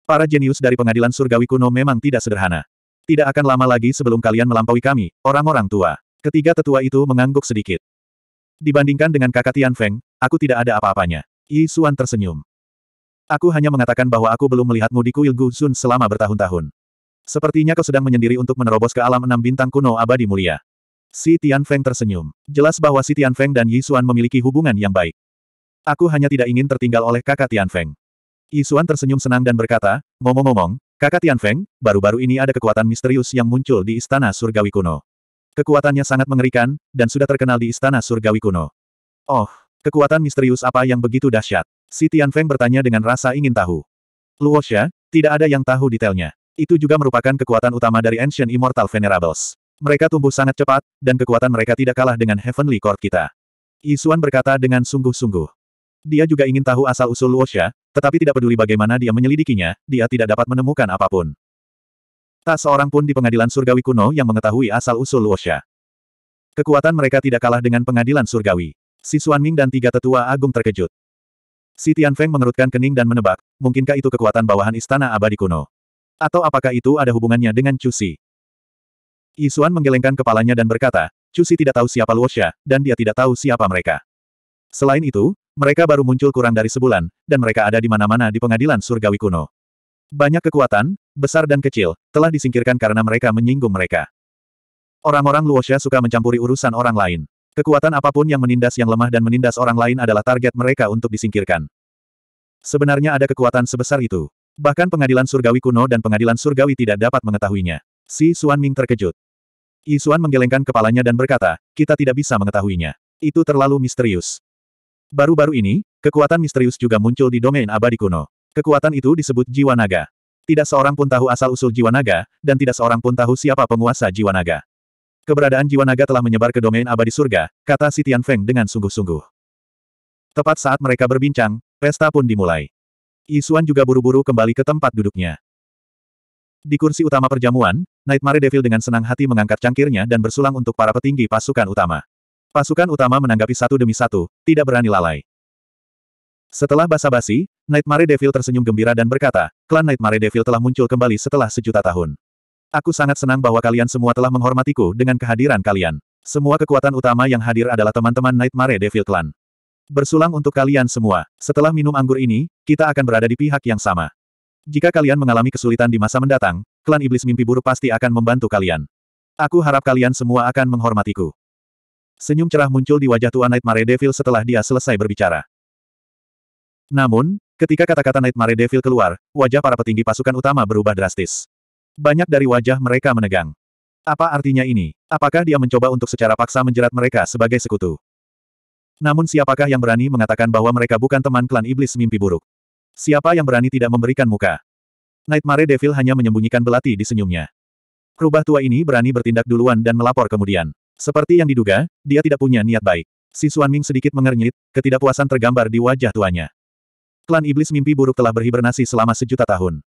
Speaker 1: Para jenius dari pengadilan surgawi kuno memang tidak sederhana. Tidak akan lama lagi sebelum kalian melampaui kami, orang-orang tua. Ketiga tetua itu mengangguk sedikit. Dibandingkan dengan kakak Tian Feng, aku tidak ada apa-apanya. Yi Suan tersenyum. Aku hanya mengatakan bahwa aku belum melihatmu di kuil Gu Sun selama bertahun-tahun. Sepertinya kau sedang menyendiri untuk menerobos ke alam enam bintang kuno abadi mulia. Si Tianfeng tersenyum. Jelas bahwa si Tianfeng dan Yi Xuan memiliki hubungan yang baik. Aku hanya tidak ingin tertinggal oleh kakak Tianfeng. Yi Xuan tersenyum senang dan berkata, ngomong-ngomong, kakak Tianfeng, baru-baru ini ada kekuatan misterius yang muncul di Istana Surgawi Kuno. Kekuatannya sangat mengerikan, dan sudah terkenal di Istana Surgawi Kuno. Oh, kekuatan misterius apa yang begitu dahsyat? Si Tianfeng bertanya dengan rasa ingin tahu. Luosha, tidak ada yang tahu detailnya. Itu juga merupakan kekuatan utama dari Ancient Immortal Venerables. Mereka tumbuh sangat cepat, dan kekuatan mereka tidak kalah dengan Heavenly Court kita. Yisuan berkata dengan sungguh-sungguh. Dia juga ingin tahu asal-usul Luosha, tetapi tidak peduli bagaimana dia menyelidikinya, dia tidak dapat menemukan apa pun. Tak seorang pun di pengadilan surgawi kuno yang mengetahui asal-usul Luosha. Kekuatan mereka tidak kalah dengan pengadilan surgawi. Si Ming dan tiga tetua agung terkejut. Si Tianfeng mengerutkan kening dan menebak, mungkinkah itu kekuatan bawahan istana abadi kuno? Atau apakah itu ada hubungannya dengan Cusi? Yisuan menggelengkan kepalanya dan berkata, Cusi tidak tahu siapa Luosha, dan dia tidak tahu siapa mereka. Selain itu, mereka baru muncul kurang dari sebulan, dan mereka ada di mana-mana di pengadilan surgawi kuno. Banyak kekuatan, besar dan kecil, telah disingkirkan karena mereka menyinggung mereka. Orang-orang Luosha suka mencampuri urusan orang lain. Kekuatan apa pun yang menindas yang lemah dan menindas orang lain adalah target mereka untuk disingkirkan. Sebenarnya ada kekuatan sebesar itu. Bahkan pengadilan surgawi kuno dan pengadilan surgawi tidak dapat mengetahuinya. Si Suan Ming terkejut. Yisuan menggelengkan kepalanya dan berkata, kita tidak bisa mengetahuinya. Itu terlalu misterius. Baru-baru ini, kekuatan misterius juga muncul di domain abadi kuno. Kekuatan itu disebut jiwa naga. Tidak seorang pun tahu asal-usul jiwa naga, dan tidak seorang pun tahu siapa penguasa jiwa naga. Keberadaan jiwa naga telah menyebar ke domain abadi surga, kata si Tian Feng dengan sungguh-sungguh. Tepat saat mereka berbincang, pesta pun dimulai. Yisuan juga buru-buru kembali ke tempat duduknya. Di kursi utama perjamuan, Nightmare Devil dengan senang hati mengangkat cangkirnya dan bersulang untuk para petinggi pasukan utama. Pasukan utama menanggapi satu demi satu, tidak berani lalai. Setelah basa-basi, Nightmare Devil tersenyum gembira dan berkata, klan Nightmare Devil telah muncul kembali setelah sejuta tahun. Aku sangat senang bahwa kalian semua telah menghormatiku dengan kehadiran kalian. Semua kekuatan utama yang hadir adalah teman-teman Nightmare Devil Clan. Bersulang untuk kalian semua. Setelah minum anggur ini, kita akan berada di pihak yang sama. Jika kalian mengalami kesulitan di masa mendatang, klan iblis mimpi buruk pasti akan membantu kalian. Aku harap kalian semua akan menghormatiku. Senyum cerah muncul di wajah Tuan Nightmare Devil setelah dia selesai berbicara. Namun, ketika kata-kata Nightmare Devil keluar, wajah para petinggi pasukan utama berubah drastis. Banyak dari wajah mereka menegang. Apa artinya ini? Apakah dia mencoba untuk secara paksa menjerat mereka sebagai sekutu? Namun siapakah yang berani mengatakan bahwa mereka bukan teman klan iblis mimpi buruk? Siapa yang berani tidak memberikan muka? Nightmare Devil hanya menyembunyikan belati di senyumnya. Rubah tua ini berani bertindak duluan dan melapor kemudian. Seperti yang diduga, dia tidak punya niat baik. Si Suan Ming sedikit mengernyit, ketidakpuasan tergambar di wajah tuanya. Klan iblis mimpi buruk telah berhibernasi selama sejuta tahun.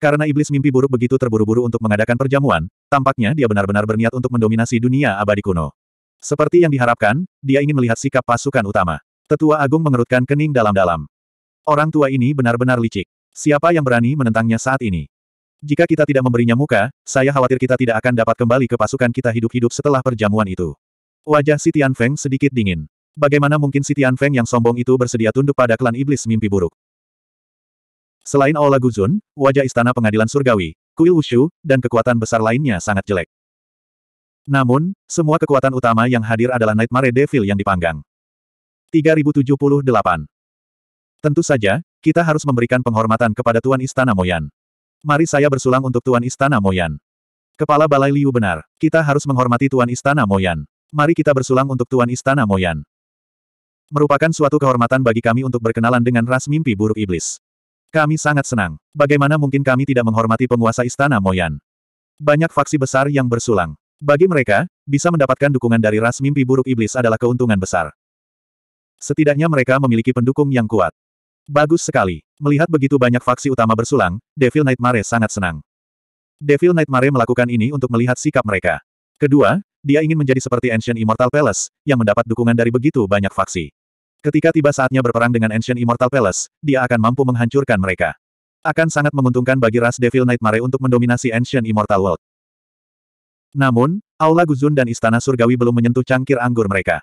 Speaker 1: Karena iblis mimpi buruk begitu terburu-buru untuk mengadakan perjamuan, tampaknya dia benar-benar berniat untuk mendominasi dunia abadi kuno. Seperti yang diharapkan, dia ingin melihat sikap pasukan utama. Tetua Agung mengerutkan kening dalam-dalam. Orang tua ini benar-benar licik. Siapa yang berani menentangnya saat ini? Jika kita tidak memberinya muka, saya khawatir kita tidak akan dapat kembali ke pasukan kita hidup-hidup setelah perjamuan itu. Wajah si Tian Feng sedikit dingin. Bagaimana mungkin si Tian Feng yang sombong itu bersedia tunduk pada klan iblis mimpi buruk? Selain Aola Guzun, wajah istana pengadilan surgawi, kuil wushu, dan kekuatan besar lainnya sangat jelek. Namun, semua kekuatan utama yang hadir adalah Nightmare Devil yang dipanggang. 3078. Tentu saja, kita harus memberikan penghormatan kepada Tuan Istana Moyan. Mari saya bersulang untuk Tuan Istana Moyan. Kepala Balai Liu benar, kita harus menghormati Tuan Istana Moyan. Mari kita bersulang untuk Tuan Istana Moyan. Merupakan suatu kehormatan bagi kami untuk berkenalan dengan ras mimpi buruk iblis. Kami sangat senang. Bagaimana mungkin kami tidak menghormati penguasa Istana Moyan? Banyak faksi besar yang bersulang. Bagi mereka, bisa mendapatkan dukungan dari ras mimpi buruk iblis adalah keuntungan besar. Setidaknya mereka memiliki pendukung yang kuat. Bagus sekali. Melihat begitu banyak faksi utama bersulang, Devil Nightmare sangat senang. Devil Nightmare melakukan ini untuk melihat sikap mereka. Kedua, dia ingin menjadi seperti Ancient Immortal Palace, yang mendapat dukungan dari begitu banyak faksi. Ketika tiba saatnya berperang dengan Ancient Immortal Palace, dia akan mampu menghancurkan mereka. Akan sangat menguntungkan bagi ras Devil Nightmare untuk mendominasi Ancient Immortal World. Namun, Aula Guzun dan Istana Surgawi belum menyentuh cangkir anggur mereka.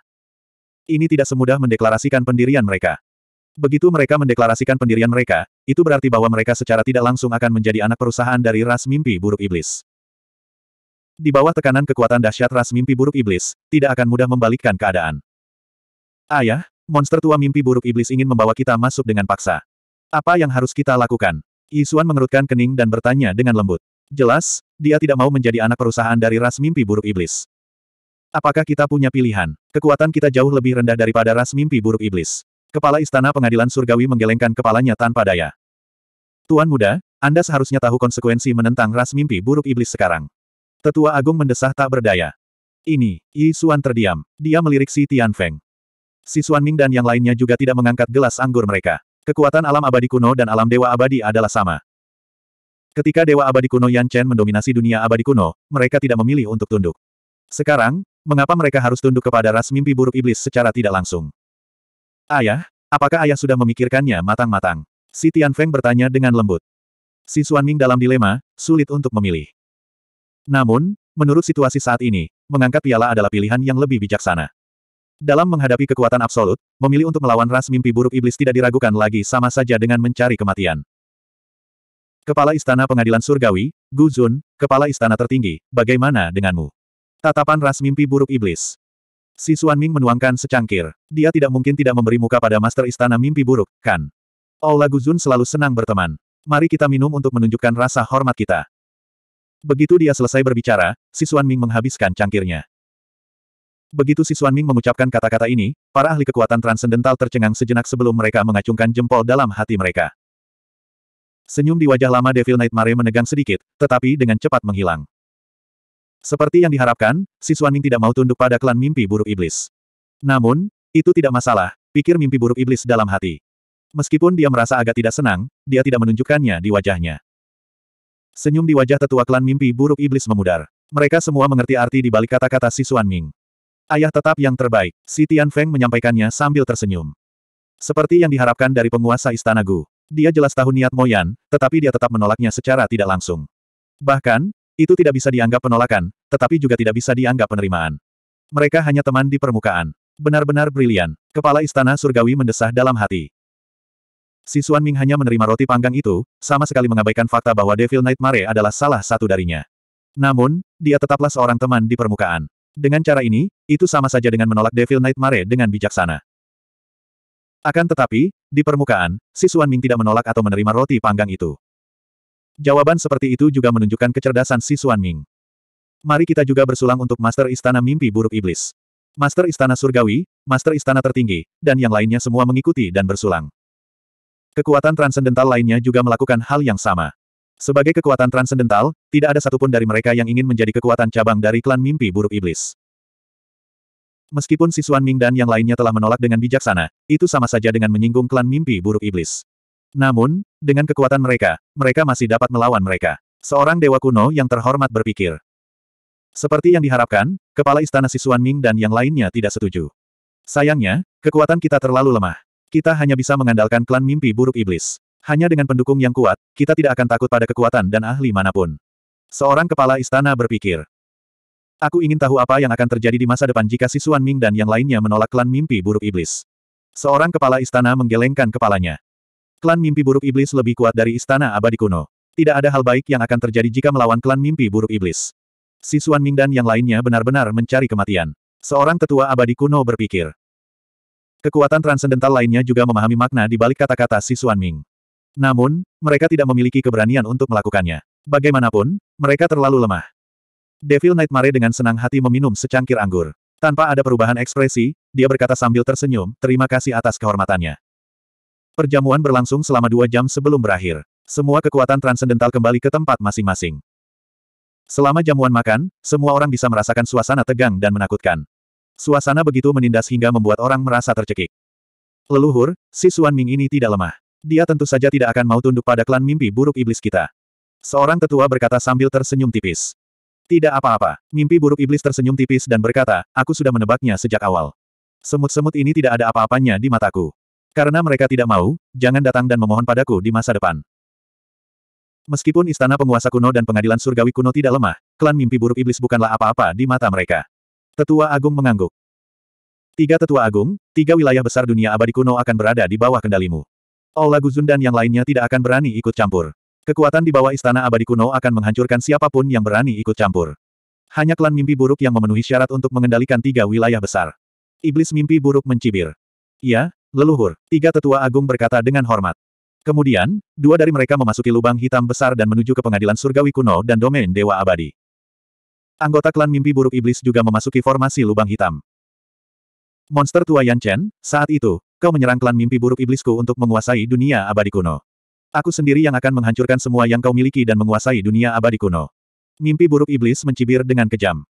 Speaker 1: Ini tidak semudah mendeklarasikan pendirian mereka. Begitu mereka mendeklarasikan pendirian mereka, itu berarti bahwa mereka secara tidak langsung akan menjadi anak perusahaan dari ras mimpi buruk iblis. Di bawah tekanan kekuatan dahsyat ras mimpi buruk iblis, tidak akan mudah membalikkan keadaan. Ayah, monster tua mimpi buruk iblis ingin membawa kita masuk dengan paksa. Apa yang harus kita lakukan? Yisuan mengerutkan kening dan bertanya dengan lembut. Jelas, dia tidak mau menjadi anak perusahaan dari ras mimpi buruk iblis. Apakah kita punya pilihan? Kekuatan kita jauh lebih rendah daripada ras mimpi buruk iblis. Kepala Istana Pengadilan Surgawi menggelengkan kepalanya tanpa daya. Tuan muda, Anda seharusnya tahu konsekuensi menentang ras mimpi buruk iblis sekarang. Tetua Agung mendesah tak berdaya. Ini, Yi Suan terdiam. Dia melirik si Tian Feng. Si Suan Ming dan yang lainnya juga tidak mengangkat gelas anggur mereka. Kekuatan alam abadi kuno dan alam dewa abadi adalah sama. Ketika Dewa Abadi Kuno Yan Chen mendominasi dunia abadi kuno, mereka tidak memilih untuk tunduk. Sekarang, mengapa mereka harus tunduk kepada ras mimpi buruk iblis secara tidak langsung? Ayah, apakah ayah sudah memikirkannya matang-matang? Si Tian Feng bertanya dengan lembut. Si Suan Ming dalam dilema, sulit untuk memilih. Namun, menurut situasi saat ini, mengangkat piala adalah pilihan yang lebih bijaksana. Dalam menghadapi kekuatan absolut, memilih untuk melawan ras mimpi buruk iblis tidak diragukan lagi sama saja dengan mencari kematian. Kepala Istana Pengadilan Surgawi, Gu Zun, Kepala Istana Tertinggi, bagaimana denganmu? Tatapan ras mimpi buruk iblis. Si Suan Ming menuangkan secangkir. Dia tidak mungkin tidak memberi muka pada Master Istana Mimpi Buruk, kan? Aula Guzun selalu senang berteman. Mari kita minum untuk menunjukkan rasa hormat kita. Begitu dia selesai berbicara, si Suan Ming menghabiskan cangkirnya. Begitu si Suan Ming mengucapkan kata-kata ini, para ahli kekuatan transendental tercengang sejenak sebelum mereka mengacungkan jempol dalam hati mereka. Senyum di wajah lama Devil Nightmare menegang sedikit, tetapi dengan cepat menghilang. Seperti yang diharapkan, si Ming tidak mau tunduk pada klan mimpi buruk iblis. Namun, itu tidak masalah, pikir mimpi buruk iblis dalam hati. Meskipun dia merasa agak tidak senang, dia tidak menunjukkannya di wajahnya. Senyum di wajah tetua klan mimpi buruk iblis memudar. Mereka semua mengerti arti di balik kata-kata si Ming. Ayah tetap yang terbaik, si Tian Feng menyampaikannya sambil tersenyum. Seperti yang diharapkan dari penguasa Istana Gu. Dia jelas tahu niat Moyan, tetapi dia tetap menolaknya secara tidak langsung. Bahkan, itu tidak bisa dianggap penolakan, tetapi juga tidak bisa dianggap penerimaan. Mereka hanya teman di permukaan. Benar-benar brilian. Kepala Istana Surgawi mendesah dalam hati. Si Suan Ming hanya menerima roti panggang itu, sama sekali mengabaikan fakta bahwa Devil Nightmare adalah salah satu darinya. Namun, dia tetaplah seorang teman di permukaan. Dengan cara ini, itu sama saja dengan menolak Devil Knight Mare dengan bijaksana. Akan tetapi, di permukaan, si Suan Ming tidak menolak atau menerima roti panggang itu. Jawaban seperti itu juga menunjukkan kecerdasan si Suan Ming. Mari kita juga bersulang untuk Master Istana Mimpi Buruk Iblis. Master Istana Surgawi, Master Istana Tertinggi, dan yang lainnya semua mengikuti dan bersulang. Kekuatan transendental lainnya juga melakukan hal yang sama. Sebagai kekuatan transendental, tidak ada satupun dari mereka yang ingin menjadi kekuatan cabang dari klan mimpi buruk iblis. Meskipun si Suan Ming dan yang lainnya telah menolak dengan bijaksana, itu sama saja dengan menyinggung klan mimpi buruk iblis. Namun, dengan kekuatan mereka, mereka masih dapat melawan mereka. Seorang dewa kuno yang terhormat berpikir. Seperti yang diharapkan, kepala istana si Suan Ming dan yang lainnya tidak setuju. Sayangnya, kekuatan kita terlalu lemah. Kita hanya bisa mengandalkan klan mimpi buruk iblis. Hanya dengan pendukung yang kuat, kita tidak akan takut pada kekuatan dan ahli mana pun. Seorang kepala istana berpikir. Aku ingin tahu apa yang akan terjadi di masa depan jika si Suan Ming dan yang lainnya menolak klan mimpi buruk iblis. Seorang kepala istana menggelengkan kepalanya. Klan mimpi buruk iblis lebih kuat dari istana abadi kuno. Tidak ada hal baik yang akan terjadi jika melawan klan mimpi buruk iblis. Si Suan Ming dan yang lainnya benar-benar mencari kematian. Seorang tetua abadi kuno berpikir. Kekuatan transendental lainnya juga memahami makna di balik kata-kata si Suan Ming. Namun, mereka tidak memiliki keberanian untuk melakukannya. Bagaimanapun, mereka terlalu lemah. Devil Nightmare dengan senang hati meminum secangkir anggur. Tanpa ada perubahan ekspresi, dia berkata sambil tersenyum, terima kasih atas kehormatannya. Perjamuan berlangsung selama dua jam sebelum berakhir. Semua kekuatan transendental kembali ke tempat masing-masing. Selama jamuan makan, semua orang bisa merasakan suasana tegang dan menakutkan. Suasana begitu menindas hingga membuat orang merasa tercekik. Leluhur, si Suan Ming ini tidak lemah. Dia tentu saja tidak akan mau tunduk pada klan mimpi buruk iblis kita. Seorang tetua berkata sambil tersenyum tipis. Tidak apa-apa, mimpi buruk iblis tersenyum tipis dan berkata, aku sudah menebaknya sejak awal. Semut-semut ini tidak ada apa-apanya di mataku. Karena mereka tidak mau, jangan datang dan memohon padaku di masa depan. Meskipun istana penguasa kuno dan pengadilan surgawi kuno tidak lemah, klan mimpi buruk iblis bukanlah apa-apa di mata mereka. Tetua Agung mengangguk. Tiga tetua agung, tiga wilayah besar dunia abadi kuno akan berada di bawah kendalimu. Aula Guzun dan yang lainnya tidak akan berani ikut campur. Kekuatan di bawah istana abadi kuno akan menghancurkan siapa pun yang berani ikut campur. Hanya klan mimpi buruk yang memenuhi syarat untuk mengendalikan tiga wilayah besar. Iblis mimpi buruk mencibir. Ya, leluhur, tiga tetua agung berkata dengan hormat. Kemudian, dua dari mereka memasuki lubang hitam besar dan menuju ke pengadilan surgawi kuno dan domain dewa abadi. Anggota klan mimpi buruk iblis juga memasuki formasi lubang hitam. Monster tua Yan Chen, saat itu, kau menyerang klan mimpi buruk iblisku untuk menguasai dunia abadi kuno. Aku sendiri yang akan menghancurkan semua yang kau miliki dan menguasai dunia abadi kuno. Mimpi buruk iblis mencibir dengan kejam.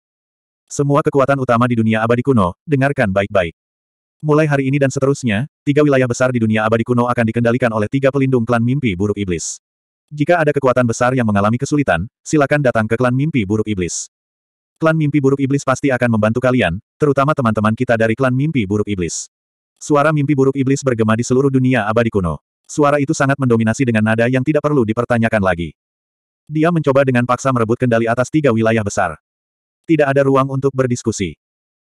Speaker 1: Semua kekuatan utama di dunia abadi kuno, dengarkan baik-baik. Mulai hari ini dan seterusnya, tiga wilayah besar di dunia abadi kuno akan dikendalikan oleh tiga pelindung klan mimpi buruk iblis. Jika ada kekuatan besar yang mengalami kesulitan, silakan datang ke klan mimpi buruk iblis. Klan mimpi buruk iblis pasti akan membantu kalian, terutama teman-teman kita dari klan mimpi buruk iblis. Suara mimpi buruk iblis bergema di seluruh dunia abadi kuno. Suara itu sangat mendominasi dengan nada yang tidak perlu dipertanyakan lagi. Dia mencoba dengan paksa merebut kendali atas tiga wilayah besar. Tidak ada ruang untuk berdiskusi.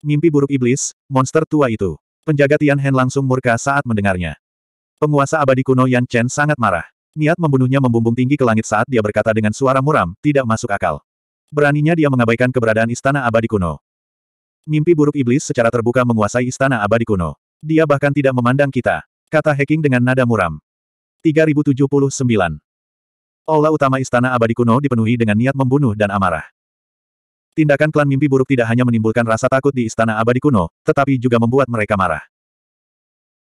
Speaker 1: Mimpi buruk iblis, monster tua itu. Penjaga Tian Hen langsung murka saat mendengarnya. Penguasa abadi kuno Yan Chen sangat marah. Niat membunuhnya membumbung tinggi ke langit saat dia berkata dengan suara muram, tidak masuk akal. Beraninya dia mengabaikan keberadaan istana abadi kuno. Mimpi buruk iblis secara terbuka menguasai istana abadi kuno. Dia bahkan tidak memandang kita. Kata Hacking dengan nada muram. 3079. Aula utama Istana Abadi Kuno dipenuhi dengan niat membunuh dan amarah. Tindakan klan mimpi buruk tidak hanya menimbulkan rasa takut di Istana Abadi Kuno, tetapi juga membuat mereka marah.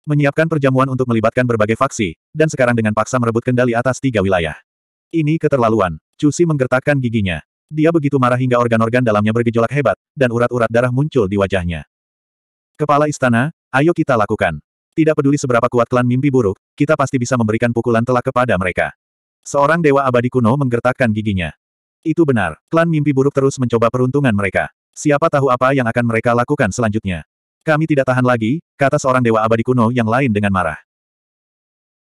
Speaker 1: Menyiapkan perjamuan untuk melibatkan berbagai faksi, dan sekarang dengan paksa merebut kendali atas tiga wilayah. Ini keterlaluan. Cusi menggertakkan giginya. Dia begitu marah hingga organ-organ dalamnya bergejolak hebat, dan urat-urat darah muncul di wajahnya. Kepala istana, Ayo kita lakukan. Tidak peduli seberapa kuat klan mimpi buruk, kita pasti bisa memberikan pukulan telak kepada mereka. Seorang dewa abadi kuno menggertakkan giginya. Itu benar, klan mimpi buruk terus mencoba peruntungan mereka. Siapa tahu apa yang akan mereka lakukan selanjutnya. Kami tidak tahan lagi, kata seorang dewa abadi kuno yang lain dengan marah.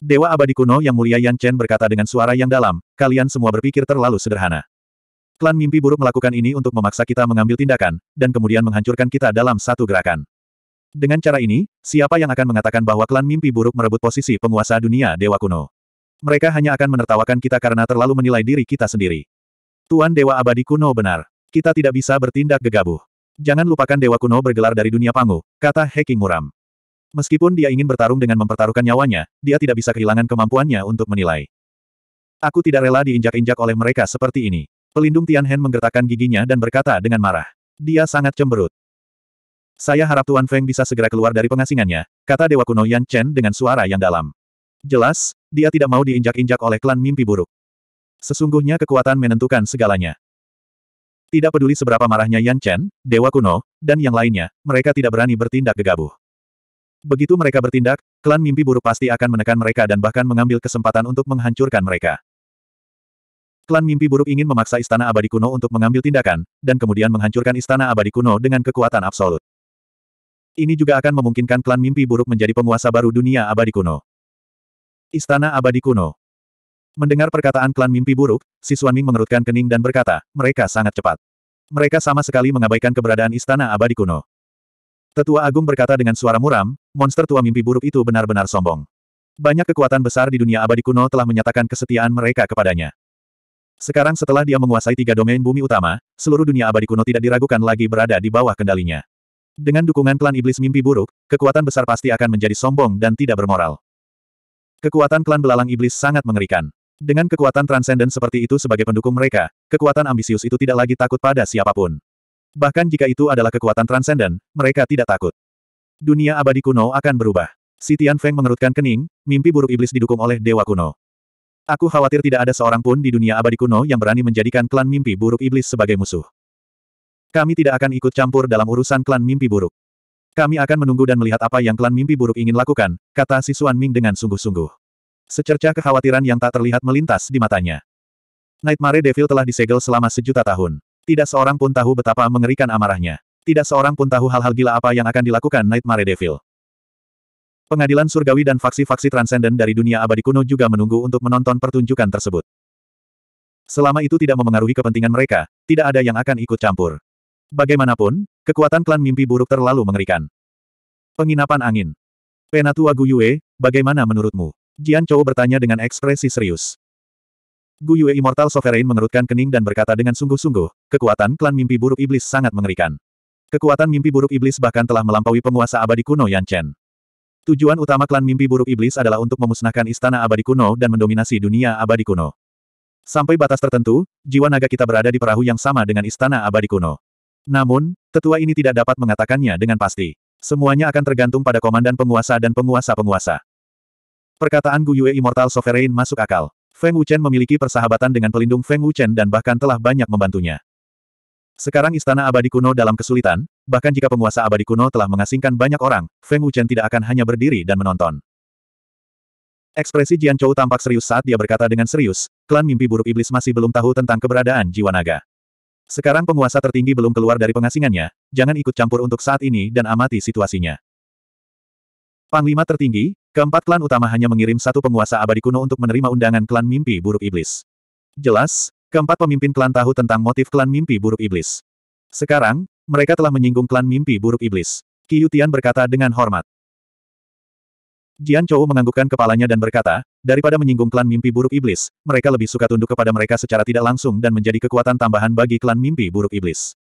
Speaker 1: Dewa abadi kuno yang mulia Yan Chen berkata dengan suara yang dalam, kalian semua berpikir terlalu sederhana. Klan mimpi buruk melakukan ini untuk memaksa kita mengambil tindakan, dan kemudian menghancurkan kita dalam satu gerakan. Dengan cara ini, siapa yang akan mengatakan bahwa klan mimpi buruk merebut posisi penguasa dunia Dewa Kuno? Mereka hanya akan menertawakan kita karena terlalu menilai diri kita sendiri. Tuan Dewa Abadi Kuno benar. Kita tidak bisa bertindak gegabah. Jangan lupakan Dewa Kuno bergelar dari dunia Pangu, kata Heking muram. Meskipun dia ingin bertarung dengan mempertaruhkan nyawanya, dia tidak bisa kehilangan kemampuannya untuk menilai. Aku tidak rela diinjak-injak oleh mereka seperti ini. Pelindung Tianhen menggertakkan giginya dan berkata dengan marah. Dia sangat cemberut. Saya harap Tuan Feng bisa segera keluar dari pengasingannya, kata Dewa Kuno Yan Chen dengan suara yang dalam. Jelas, dia tidak mau diinjak-injak oleh klan mimpi buruk. Sesungguhnya kekuatan menentukan segalanya. Tidak peduli seberapa marahnya Yan Chen, Dewa Kuno, dan yang lainnya, mereka tidak berani bertindak gegabah. Begitu mereka bertindak, klan mimpi buruk pasti akan menekan mereka dan bahkan mengambil kesempatan untuk menghancurkan mereka. Klan mimpi buruk ingin memaksa istana abadi kuno untuk mengambil tindakan, dan kemudian menghancurkan istana abadi kuno dengan kekuatan absolut. Ini juga akan memungkinkan klan mimpi buruk menjadi penguasa baru dunia abadi kuno. Istana abadi kuno. Mendengar perkataan klan mimpi buruk, si Ming mengerutkan kening dan berkata, mereka sangat cepat. Mereka sama sekali mengabaikan keberadaan istana abadi kuno. Tetua Agung berkata dengan suara muram, monster tua mimpi buruk itu benar-benar sombong. Banyak kekuatan besar di dunia abadi kuno telah menyatakan kesetiaan mereka kepadanya. Sekarang setelah dia menguasai tiga domain bumi utama, seluruh dunia abadi kuno tidak diragukan lagi berada di bawah kendalinya. Dengan dukungan klan iblis mimpi buruk, kekuatan besar pasti akan menjadi sombong dan tidak bermoral. Kekuatan klan belalang iblis sangat mengerikan. Dengan kekuatan transenden seperti itu sebagai pendukung mereka, kekuatan ambisius itu tidak lagi takut pada siapa pun. Bahkan jika itu adalah kekuatan transenden, mereka tidak takut. Dunia abadi kuno akan berubah. Si Tian Feng mengerutkan kening, mimpi buruk iblis didukung oleh Dewa Kuno. Aku khawatir tidak ada seorang pun di dunia abadi kuno yang berani menjadikan klan mimpi buruk iblis sebagai musuh. Kami tidak akan ikut campur dalam urusan klan mimpi buruk. Kami akan menunggu dan melihat apa yang klan mimpi buruk ingin lakukan, kata si Suan Ming dengan sungguh-sungguh. Secerca kekhawatiran yang tak terlihat melintas di matanya. Nightmare Devil telah disegel selama sejuta tahun. Tidak seorang pun tahu betapa mengerikan amarahnya. Tidak seorang pun tahu hal-hal gila apa yang akan dilakukan Nightmare Devil. Pengadilan surgawi dan faksi-faksi transenden dari dunia abadi kuno juga menunggu untuk menonton pertunjukan tersebut. Selama itu tidak memengaruhi kepentingan mereka, tidak ada yang akan ikut campur. Bagaimanapun, kekuatan klan mimpi buruk terlalu mengerikan. Penginapan angin. Penatua Guyue, bagaimana menurutmu? Jian Chou bertanya dengan ekspresi serius. Gu Yue Immortal Sovereign mengerutkan kening dan berkata dengan sungguh-sungguh, kekuatan klan mimpi buruk iblis sangat mengerikan. Kekuatan mimpi buruk iblis bahkan telah melampaui penguasa abadi kuno Yan Chen. Tujuan utama klan mimpi buruk iblis adalah untuk memusnahkan istana abadi kuno dan mendominasi dunia abadi kuno. Sampai batas tertentu, jiwa naga kita berada di perahu yang sama dengan istana abadi kuno. Namun, tetua ini tidak dapat mengatakannya dengan pasti. Semuanya akan tergantung pada komandan penguasa dan penguasa-penguasa. Perkataan Gu Yue Immortal Sovereign masuk akal. Feng Wuchen memiliki persahabatan dengan pelindung Feng Wuchen dan bahkan telah banyak membantunya. Sekarang istana abadi kuno dalam kesulitan, bahkan jika penguasa abadi kuno telah mengasingkan banyak orang, Feng Wuchen tidak akan hanya berdiri dan menonton. Ekspresi Jian Chou tampak serius saat dia berkata dengan serius, klan mimpi buruk iblis masih belum tahu tentang keberadaan jiwa naga. Sekarang penguasa tertinggi belum keluar dari pengasingannya, jangan ikut campur untuk saat ini dan amati situasinya. Panglima tertinggi, Keempat klan utama hanya mengirim satu penguasa abadi kuno untuk menerima undangan klan mimpi buruk iblis. Jelas, keempat pemimpin klan tahu tentang motif klan mimpi buruk iblis. Sekarang, mereka telah menyinggung klan mimpi buruk iblis. Qiu Tian berkata dengan hormat. Jian Chou menganggukkan kepalanya dan berkata, daripada menyinggung klan mimpi buruk iblis, mereka lebih suka tunduk kepada mereka secara tidak langsung dan menjadi kekuatan tambahan bagi klan mimpi buruk iblis.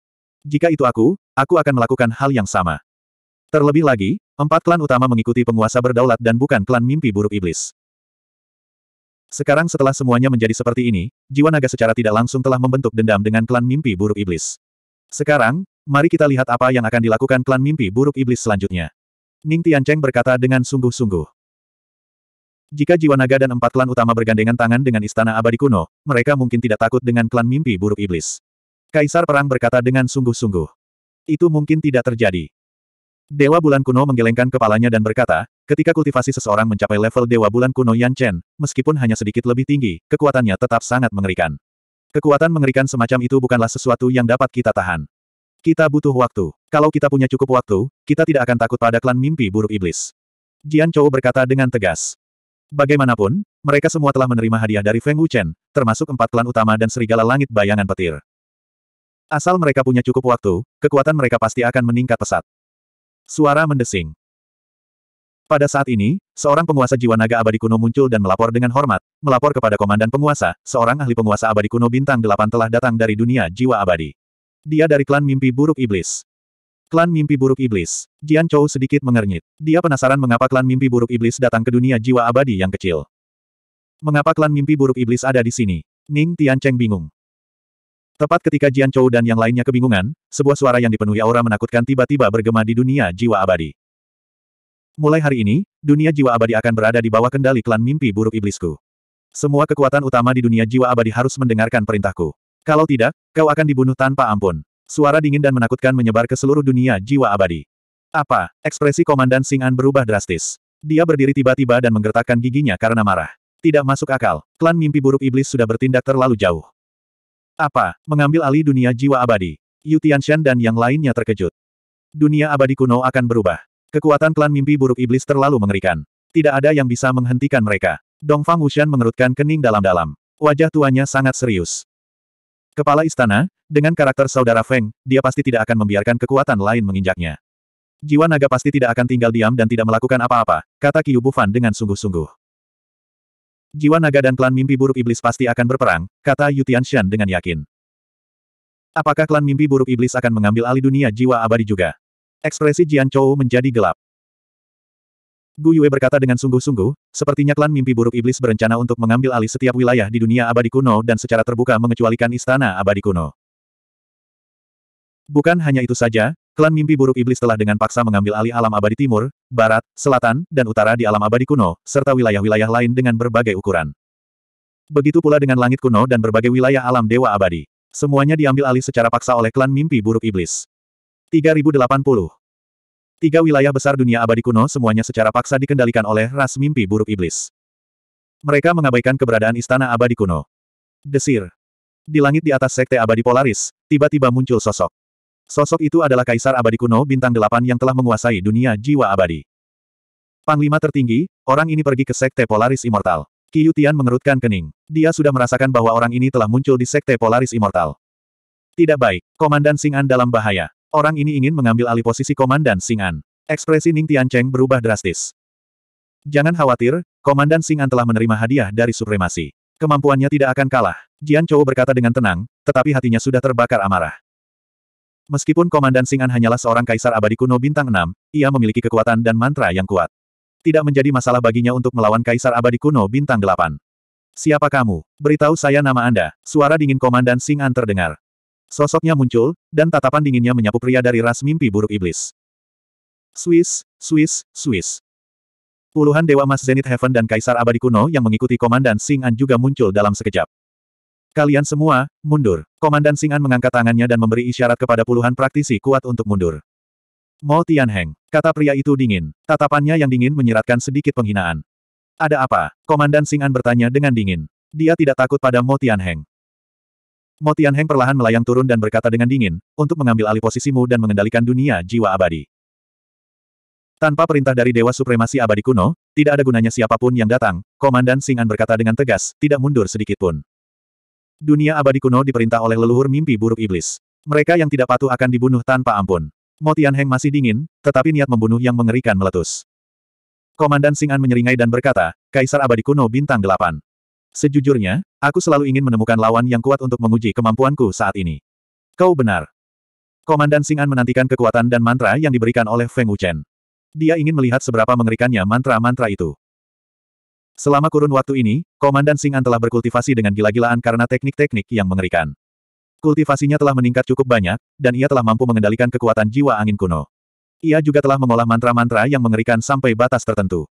Speaker 1: Jika itu aku, aku akan melakukan hal yang sama. Terlebih lagi, Empat klan utama mengikuti penguasa berdaulat dan bukan klan mimpi buruk iblis. Sekarang setelah semuanya menjadi seperti ini, jiwa naga secara tidak langsung telah membentuk dendam dengan klan mimpi buruk iblis. Sekarang, mari kita lihat apa yang akan dilakukan klan mimpi buruk iblis selanjutnya. Ning Tiancheng berkata dengan sungguh-sungguh. Jika jiwa naga dan empat klan utama bergandengan tangan dengan istana abadi kuno, mereka mungkin tidak takut dengan klan mimpi buruk iblis. Kaisar Perang berkata dengan sungguh-sungguh. Itu mungkin tidak terjadi. Dewa Bulan Kuno menggelengkan kepalanya dan berkata, ketika kultivasi seseorang mencapai level Dewa Bulan Kuno Yan Chen, meskipun hanya sedikit lebih tinggi, kekuatannya tetap sangat mengerikan. Kekuatan mengerikan semacam itu bukanlah sesuatu yang dapat kita tahan. Kita butuh waktu. Kalau kita punya cukup waktu, kita tidak akan takut pada klan mimpi buruk iblis. Jian Chou berkata dengan tegas. Bagaimanapun, mereka semua telah menerima hadiah dari Feng Wuchen, termasuk empat klan utama dan serigala langit bayangan petir. Asal mereka punya cukup waktu, kekuatan mereka pasti akan meningkat pesat. Suara mendesing. Pada saat ini, seorang penguasa jiwa naga abadi kuno muncul dan melapor dengan hormat, melapor kepada komandan penguasa, seorang ahli penguasa abadi kuno bintang delapan telah datang dari dunia jiwa abadi. Dia dari klan mimpi buruk iblis. Klan Mimpi Buruk Iblis. Jian Chou sedikit mengernyit. Dia penasaran mengapa klan Mimpi Buruk Iblis datang ke dunia jiwa abadi yang kecil. Mengapa klan Mimpi Buruk Iblis ada di sini? Ning Tiancheng bingung. Tepat ketika Jian Chou dan yang lainnya kebingungan, sebuah suara yang dipenuhi aura menakutkan tiba-tiba bergema di dunia jiwa abadi. Mulai hari ini, dunia jiwa abadi akan berada di bawah kendali klan Mimpi Buruk Iblisku. Semua kekuatan utama di dunia jiwa abadi harus mendengarkan perintahku. Kalau tidak, kau akan dibunuh tanpa ampun. Suara dingin dan menakutkan menyebar ke seluruh dunia jiwa abadi. Apa? Ekspresi Komandan Sing An berubah drastis. Dia berdiri tiba-tiba dan menggertakkan giginya karena marah. Tidak masuk akal. Klan mimpi buruk iblis sudah bertindak terlalu jauh. Apa? Mengambil alih dunia jiwa abadi. Yu Tianshan dan yang lainnya terkejut. Dunia abadi kuno akan berubah. Kekuatan klan mimpi buruk iblis terlalu mengerikan. Tidak ada yang bisa menghentikan mereka. Dong Fang Wushan mengerutkan kening dalam-dalam. Wajah tuanya sangat serius. Kepala istana, dengan karakter saudara Feng, dia pasti tidak akan membiarkan kekuatan lain menginjaknya. Jiwa naga pasti tidak akan tinggal diam dan tidak melakukan apa-apa, kata Qiu Bufan dengan sungguh-sungguh. Jiwa naga dan klan mimpi buruk iblis pasti akan berperang, kata Yu Tianshan dengan yakin. Apakah klan mimpi buruk iblis akan mengambil alih dunia jiwa abadi juga? Ekspresi Jian Chou menjadi gelap. Gu Yue berkata dengan sungguh-sungguh, sepertinya klan mimpi buruk iblis berencana untuk mengambil alih setiap wilayah di dunia abadi kuno dan secara terbuka mengecualikan istana abadi kuno. Bukan hanya itu saja, klan mimpi buruk iblis telah dengan paksa mengambil alih alam abadi timur, barat, selatan, dan utara di alam abadi kuno, serta wilayah-wilayah lain dengan berbagai ukuran. Begitu pula dengan langit kuno dan berbagai wilayah alam dewa abadi. Semuanya diambil alih secara paksa oleh klan mimpi buruk iblis. 3080 Tiga wilayah besar dunia abadi kuno semuanya secara paksa dikendalikan oleh ras mimpi buruk iblis. Mereka mengabaikan keberadaan istana abadi kuno. Desir. Di langit di atas sekte abadi Polaris, tiba-tiba muncul sosok. Sosok itu adalah Kaisar Abadi Kuno Bintang Delapan yang telah menguasai dunia jiwa abadi. Panglima tertinggi, orang ini pergi ke Sekte Polaris Immortal. Qiu Tian mengerutkan kening. Dia sudah merasakan bahwa orang ini telah muncul di Sekte Polaris Immortal. Tidak baik, Komandan Sing An dalam bahaya. Orang ini ingin mengambil alih posisi Komandan Singan. Ekspresi Ning Tiancheng berubah drastis. Jangan khawatir, Komandan Singan telah menerima hadiah dari supremasi. Kemampuannya tidak akan kalah. Jian Chou berkata dengan tenang, tetapi hatinya sudah terbakar amarah. Meskipun Komandan Singan hanyalah seorang kaisar abadi kuno bintang 6, ia memiliki kekuatan dan mantra yang kuat. Tidak menjadi masalah baginya untuk melawan kaisar abadi kuno bintang 8. Siapa kamu? Beritahu saya nama Anda. Suara dingin Komandan Singan terdengar. Sosoknya muncul, dan tatapan dinginnya menyapu pria dari ras mimpi buruk iblis. Swiss, Swiss, Swiss. Puluhan Dewa Mas Zenith Heaven dan Kaisar Abadi Kuno yang mengikuti Komandan Sing An juga muncul dalam sekejap. Kalian semua, mundur. Komandan Sing An mengangkat tangannya dan memberi isyarat kepada puluhan praktisi kuat untuk mundur. Mo Tianheng, kata pria itu dingin. Tatapannya yang dingin menyiratkan sedikit penghinaan. Ada apa? Komandan Sing An bertanya dengan dingin. Dia tidak takut pada Mo Tianheng. Mo Tianheng perlahan melayang turun dan berkata dengan dingin, untuk mengambil alih posisimu dan mengendalikan dunia jiwa abadi. Tanpa perintah dari Dewa Supremasi Abadi Kuno, tidak ada gunanya siapa pun yang datang, Komandan Singan berkata dengan tegas, tidak mundur sedikitpun. Dunia abadi kuno diperintah oleh leluhur mimpi buruk iblis. Mereka yang tidak patuh akan dibunuh tanpa ampun. Mo Tianheng masih dingin, tetapi niat membunuh yang mengerikan meletus. Komandan Singan menyeringai dan berkata, Kaisar Abadi Kuno Bintang Delapan. Sejujurnya, aku selalu ingin menemukan lawan yang kuat untuk menguji kemampuanku saat ini. Kau benar. Komandan Singan menantikan kekuatan dan mantra yang diberikan oleh Feng Wuchen. Dia ingin melihat seberapa mengerikannya mantra-mantra itu. Selama kurun waktu ini, Komandan Singan telah berkultivasi dengan gila-gilaan karena teknik-teknik yang mengerikan. Kultivasinya telah meningkat cukup banyak, dan ia telah mampu mengendalikan kekuatan jiwa angin kuno. Ia juga telah mengolah mantra-mantra yang mengerikan sampai batas tertentu.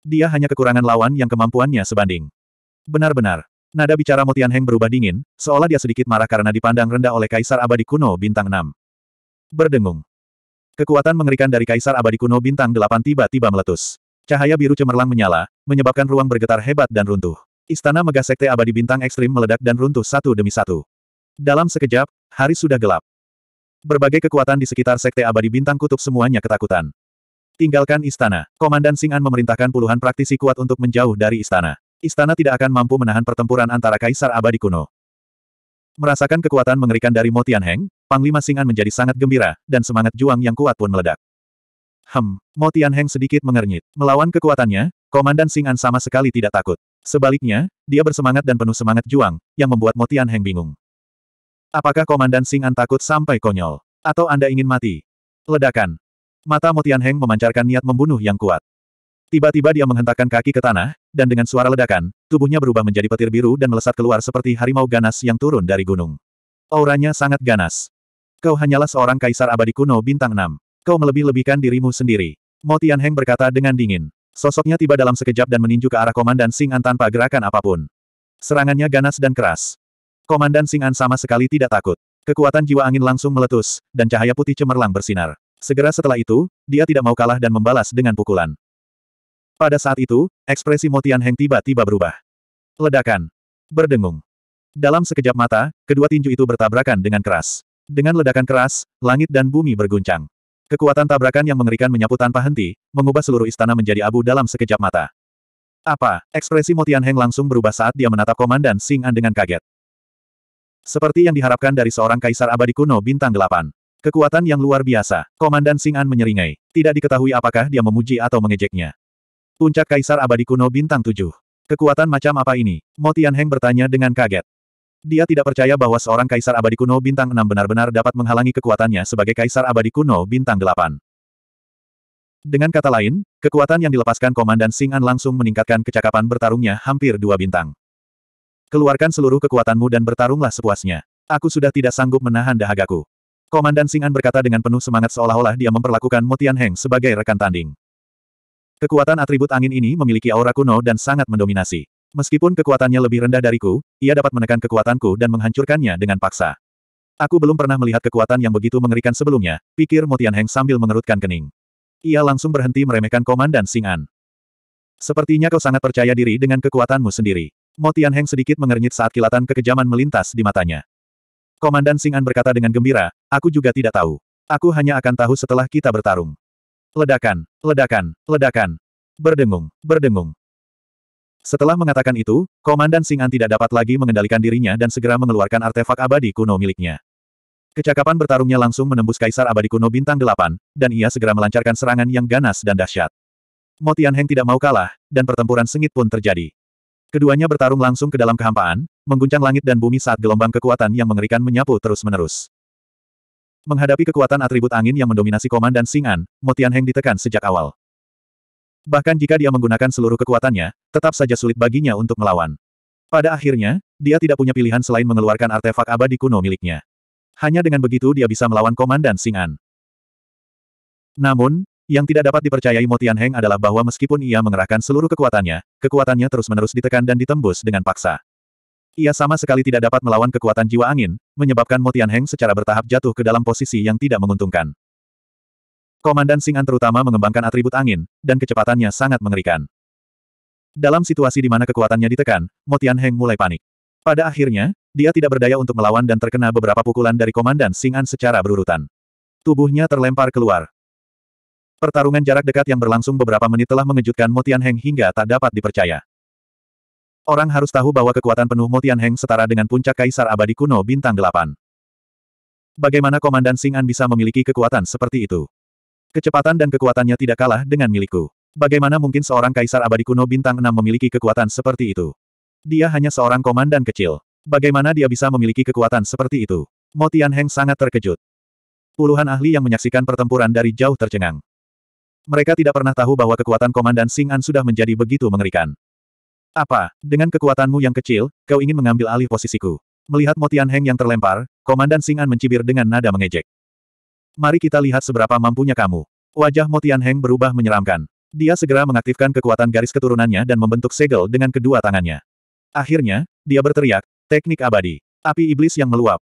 Speaker 1: Dia hanya kekurangan lawan yang kemampuannya sebanding. Benar-benar. Nada bicara Motian Heng berubah dingin, seolah dia sedikit marah karena dipandang rendah oleh Kaisar Abadi Kuno Bintang 6. Berdengung. Kekuatan mengerikan dari Kaisar Abadi Kuno Bintang 8 tiba-tiba meletus. Cahaya biru cemerlang menyala, menyebabkan ruang bergetar hebat dan runtuh. Istana Mega Sekte Abadi Bintang Ekstrim meledak dan runtuh satu demi satu. Dalam sekejap, hari sudah gelap. Berbagai kekuatan di sekitar Sekte Abadi Bintang Kutub semuanya ketakutan. Tinggalkan istana. Komandan Singan memerintahkan puluhan praktisi kuat untuk menjauh dari istana. Istana tidak akan mampu menahan pertempuran antara Kaisar Abadi kuno. Merasakan kekuatan mengerikan dari Mo Tianheng, Panglima Singan menjadi sangat gembira, dan semangat juang yang kuat pun meledak. Hem, Mo Tianheng sedikit mengernyit. Melawan kekuatannya, Komandan Singan sama sekali tidak takut. Sebaliknya, dia bersemangat dan penuh semangat juang, yang membuat Mo Tianheng bingung. Apakah Komandan Singan takut sampai konyol? Atau Anda ingin mati? Ledakan. Mata Mo Tianheng memancarkan niat membunuh yang kuat. Tiba-tiba dia menghentakkan kaki ke tanah, dan dengan suara ledakan, tubuhnya berubah menjadi petir biru dan melesat keluar seperti harimau ganas yang turun dari gunung. Auranya sangat ganas. Kau hanyalah seorang kaisar abadi kuno bintang 6. Kau melebih-lebihkan dirimu sendiri. Mo Tianheng berkata dengan dingin. Sosoknya tiba dalam sekejap dan meninju ke arah Komandan Sing An tanpa gerakan apa pun. Serangannya ganas dan keras. Komandan Sing An sama sekali tidak takut. Kekuatan jiwa angin langsung meletus, dan cahaya putih cemerlang bersinar. Segera setelah itu, dia tidak mau kalah dan membalas dengan pukulan. Pada saat itu, ekspresi Motian Heng tiba-tiba berubah. Ledakan. Berdengung. Dalam sekejap mata, kedua tinju itu bertabrakan dengan keras. Dengan ledakan keras, langit dan bumi berguncang. Kekuatan tabrakan yang mengerikan menyapu tanpa henti, mengubah seluruh istana menjadi abu dalam sekejap mata. Apa? Ekspresi Motian Heng langsung berubah saat dia menatap Komandan Sing An dengan kaget. Seperti yang diharapkan dari seorang kaisar abadi kuno bintang 8. Kekuatan yang luar biasa. Komandan Sing An menyeringai. Tidak diketahui apakah dia memuji atau mengejeknya. Puncak Kaisar Abadi Kuno Bintang 7. Kekuatan macam apa ini? Mo Tianheng bertanya dengan kaget. Dia tidak percaya bahwa seorang Kaisar Abadi Kuno Bintang 6 benar-benar dapat menghalangi kekuatannya sebagai Kaisar Abadi Kuno Bintang 8. Dengan kata lain, kekuatan yang dilepaskan Komandan Sing An langsung meningkatkan kecakapan bertarungnya hampir dua bintang. Keluarkan seluruh kekuatanmu dan bertarunglah sepuasnya. Aku sudah tidak sanggup menahan dahagaku. Komandan Sing An berkata dengan penuh semangat seolah-olah dia memperlakukan Mo Tianheng sebagai rekan tanding. Kekuatan atribut angin ini memiliki aura kuno dan sangat mendominasi. Meskipun kekuatannya lebih rendah dariku, ia dapat menekan kekuatanku dan menghancurkannya dengan paksa. Aku belum pernah melihat kekuatan yang begitu mengerikan sebelumnya, pikir Motian Heng sambil mengerutkan kening. Ia langsung berhenti meremehkan Komandan An. Sepertinya kau sangat percaya diri dengan kekuatanmu sendiri. Motian Heng sedikit mengernyit saat kilatan kekejaman melintas di matanya. Komandan An berkata dengan gembira, aku juga tidak tahu. Aku hanya akan tahu setelah kita bertarung. Ledakan, ledakan, ledakan. Berdengung, berdengung. Setelah mengatakan itu, Komandan Singan tidak dapat lagi mengendalikan dirinya dan segera mengeluarkan artefak abadi kuno miliknya. Kecakapan bertarungnya langsung menembus Kaisar Abadi Kuno Bintang 8, dan ia segera melancarkan serangan yang ganas dan dahsyat. Mo Tianheng tidak mau kalah, dan pertempuran sengit pun terjadi. Keduanya bertarung langsung ke dalam kehampaan, mengguncang langit dan bumi saat gelombang kekuatan yang mengerikan menyapu terus-menerus. Menghadapi kekuatan atribut angin yang mendominasi Komandan Singan, Mo Tianheng ditekan sejak awal. Bahkan jika dia menggunakan seluruh kekuatannya, tetap saja sulit baginya untuk melawan. Pada akhirnya, dia tidak punya pilihan selain mengeluarkan artefak abadi kuno miliknya. Hanya dengan begitu dia bisa melawan Komandan Singan. Namun, yang tidak dapat dipercayai Mo Tianheng adalah bahwa meskipun ia mengerahkan seluruh kekuatannya, kekuatannya terus-menerus ditekan dan ditembus dengan paksa. Ia sama sekali tidak dapat melawan kekuatan jiwa angin, menyebabkan Mo Tianheng secara bertahap jatuh ke dalam posisi yang tidak menguntungkan. Komandan Singan terutama mengembangkan atribut angin, dan kecepatannya sangat mengerikan. Dalam situasi di mana kekuatannya ditekan, Mo Tianheng mulai panik. Pada akhirnya, dia tidak berdaya untuk melawan dan terkena beberapa pukulan dari Komandan Singan secara berurutan. Tubuhnya terlempar keluar. Pertarungan jarak dekat yang berlangsung beberapa menit telah mengejutkan Mo Tianheng hingga tak dapat dipercaya. Orang harus tahu bahwa kekuatan penuh Mo Tianheng setara dengan puncak Kaisar Abadi Kuno Bintang 8. Bagaimana Komandan Sing An bisa memiliki kekuatan seperti itu? Kecepatan dan kekuatannya tidak kalah dengan milikku. Bagaimana mungkin seorang Kaisar Abadi Kuno Bintang 6 memiliki kekuatan seperti itu? Dia hanya seorang komandan kecil. Bagaimana dia bisa memiliki kekuatan seperti itu? Mo Tianheng sangat terkejut. Puluhan ahli yang menyaksikan pertempuran dari jauh tercengang. Mereka tidak pernah tahu bahwa kekuatan Komandan Sing An sudah menjadi begitu mengerikan. Apa, dengan kekuatanmu yang kecil, kau ingin mengambil alih posisiku? Melihat Motian Heng yang terlempar, Komandan Singan mencibir dengan nada mengejek. Mari kita lihat seberapa mampunya kamu. Wajah Motian Heng berubah menyeramkan. Dia segera mengaktifkan kekuatan garis keturunannya dan membentuk segel dengan kedua tangannya. Akhirnya, dia berteriak, teknik abadi. Api iblis yang meluap.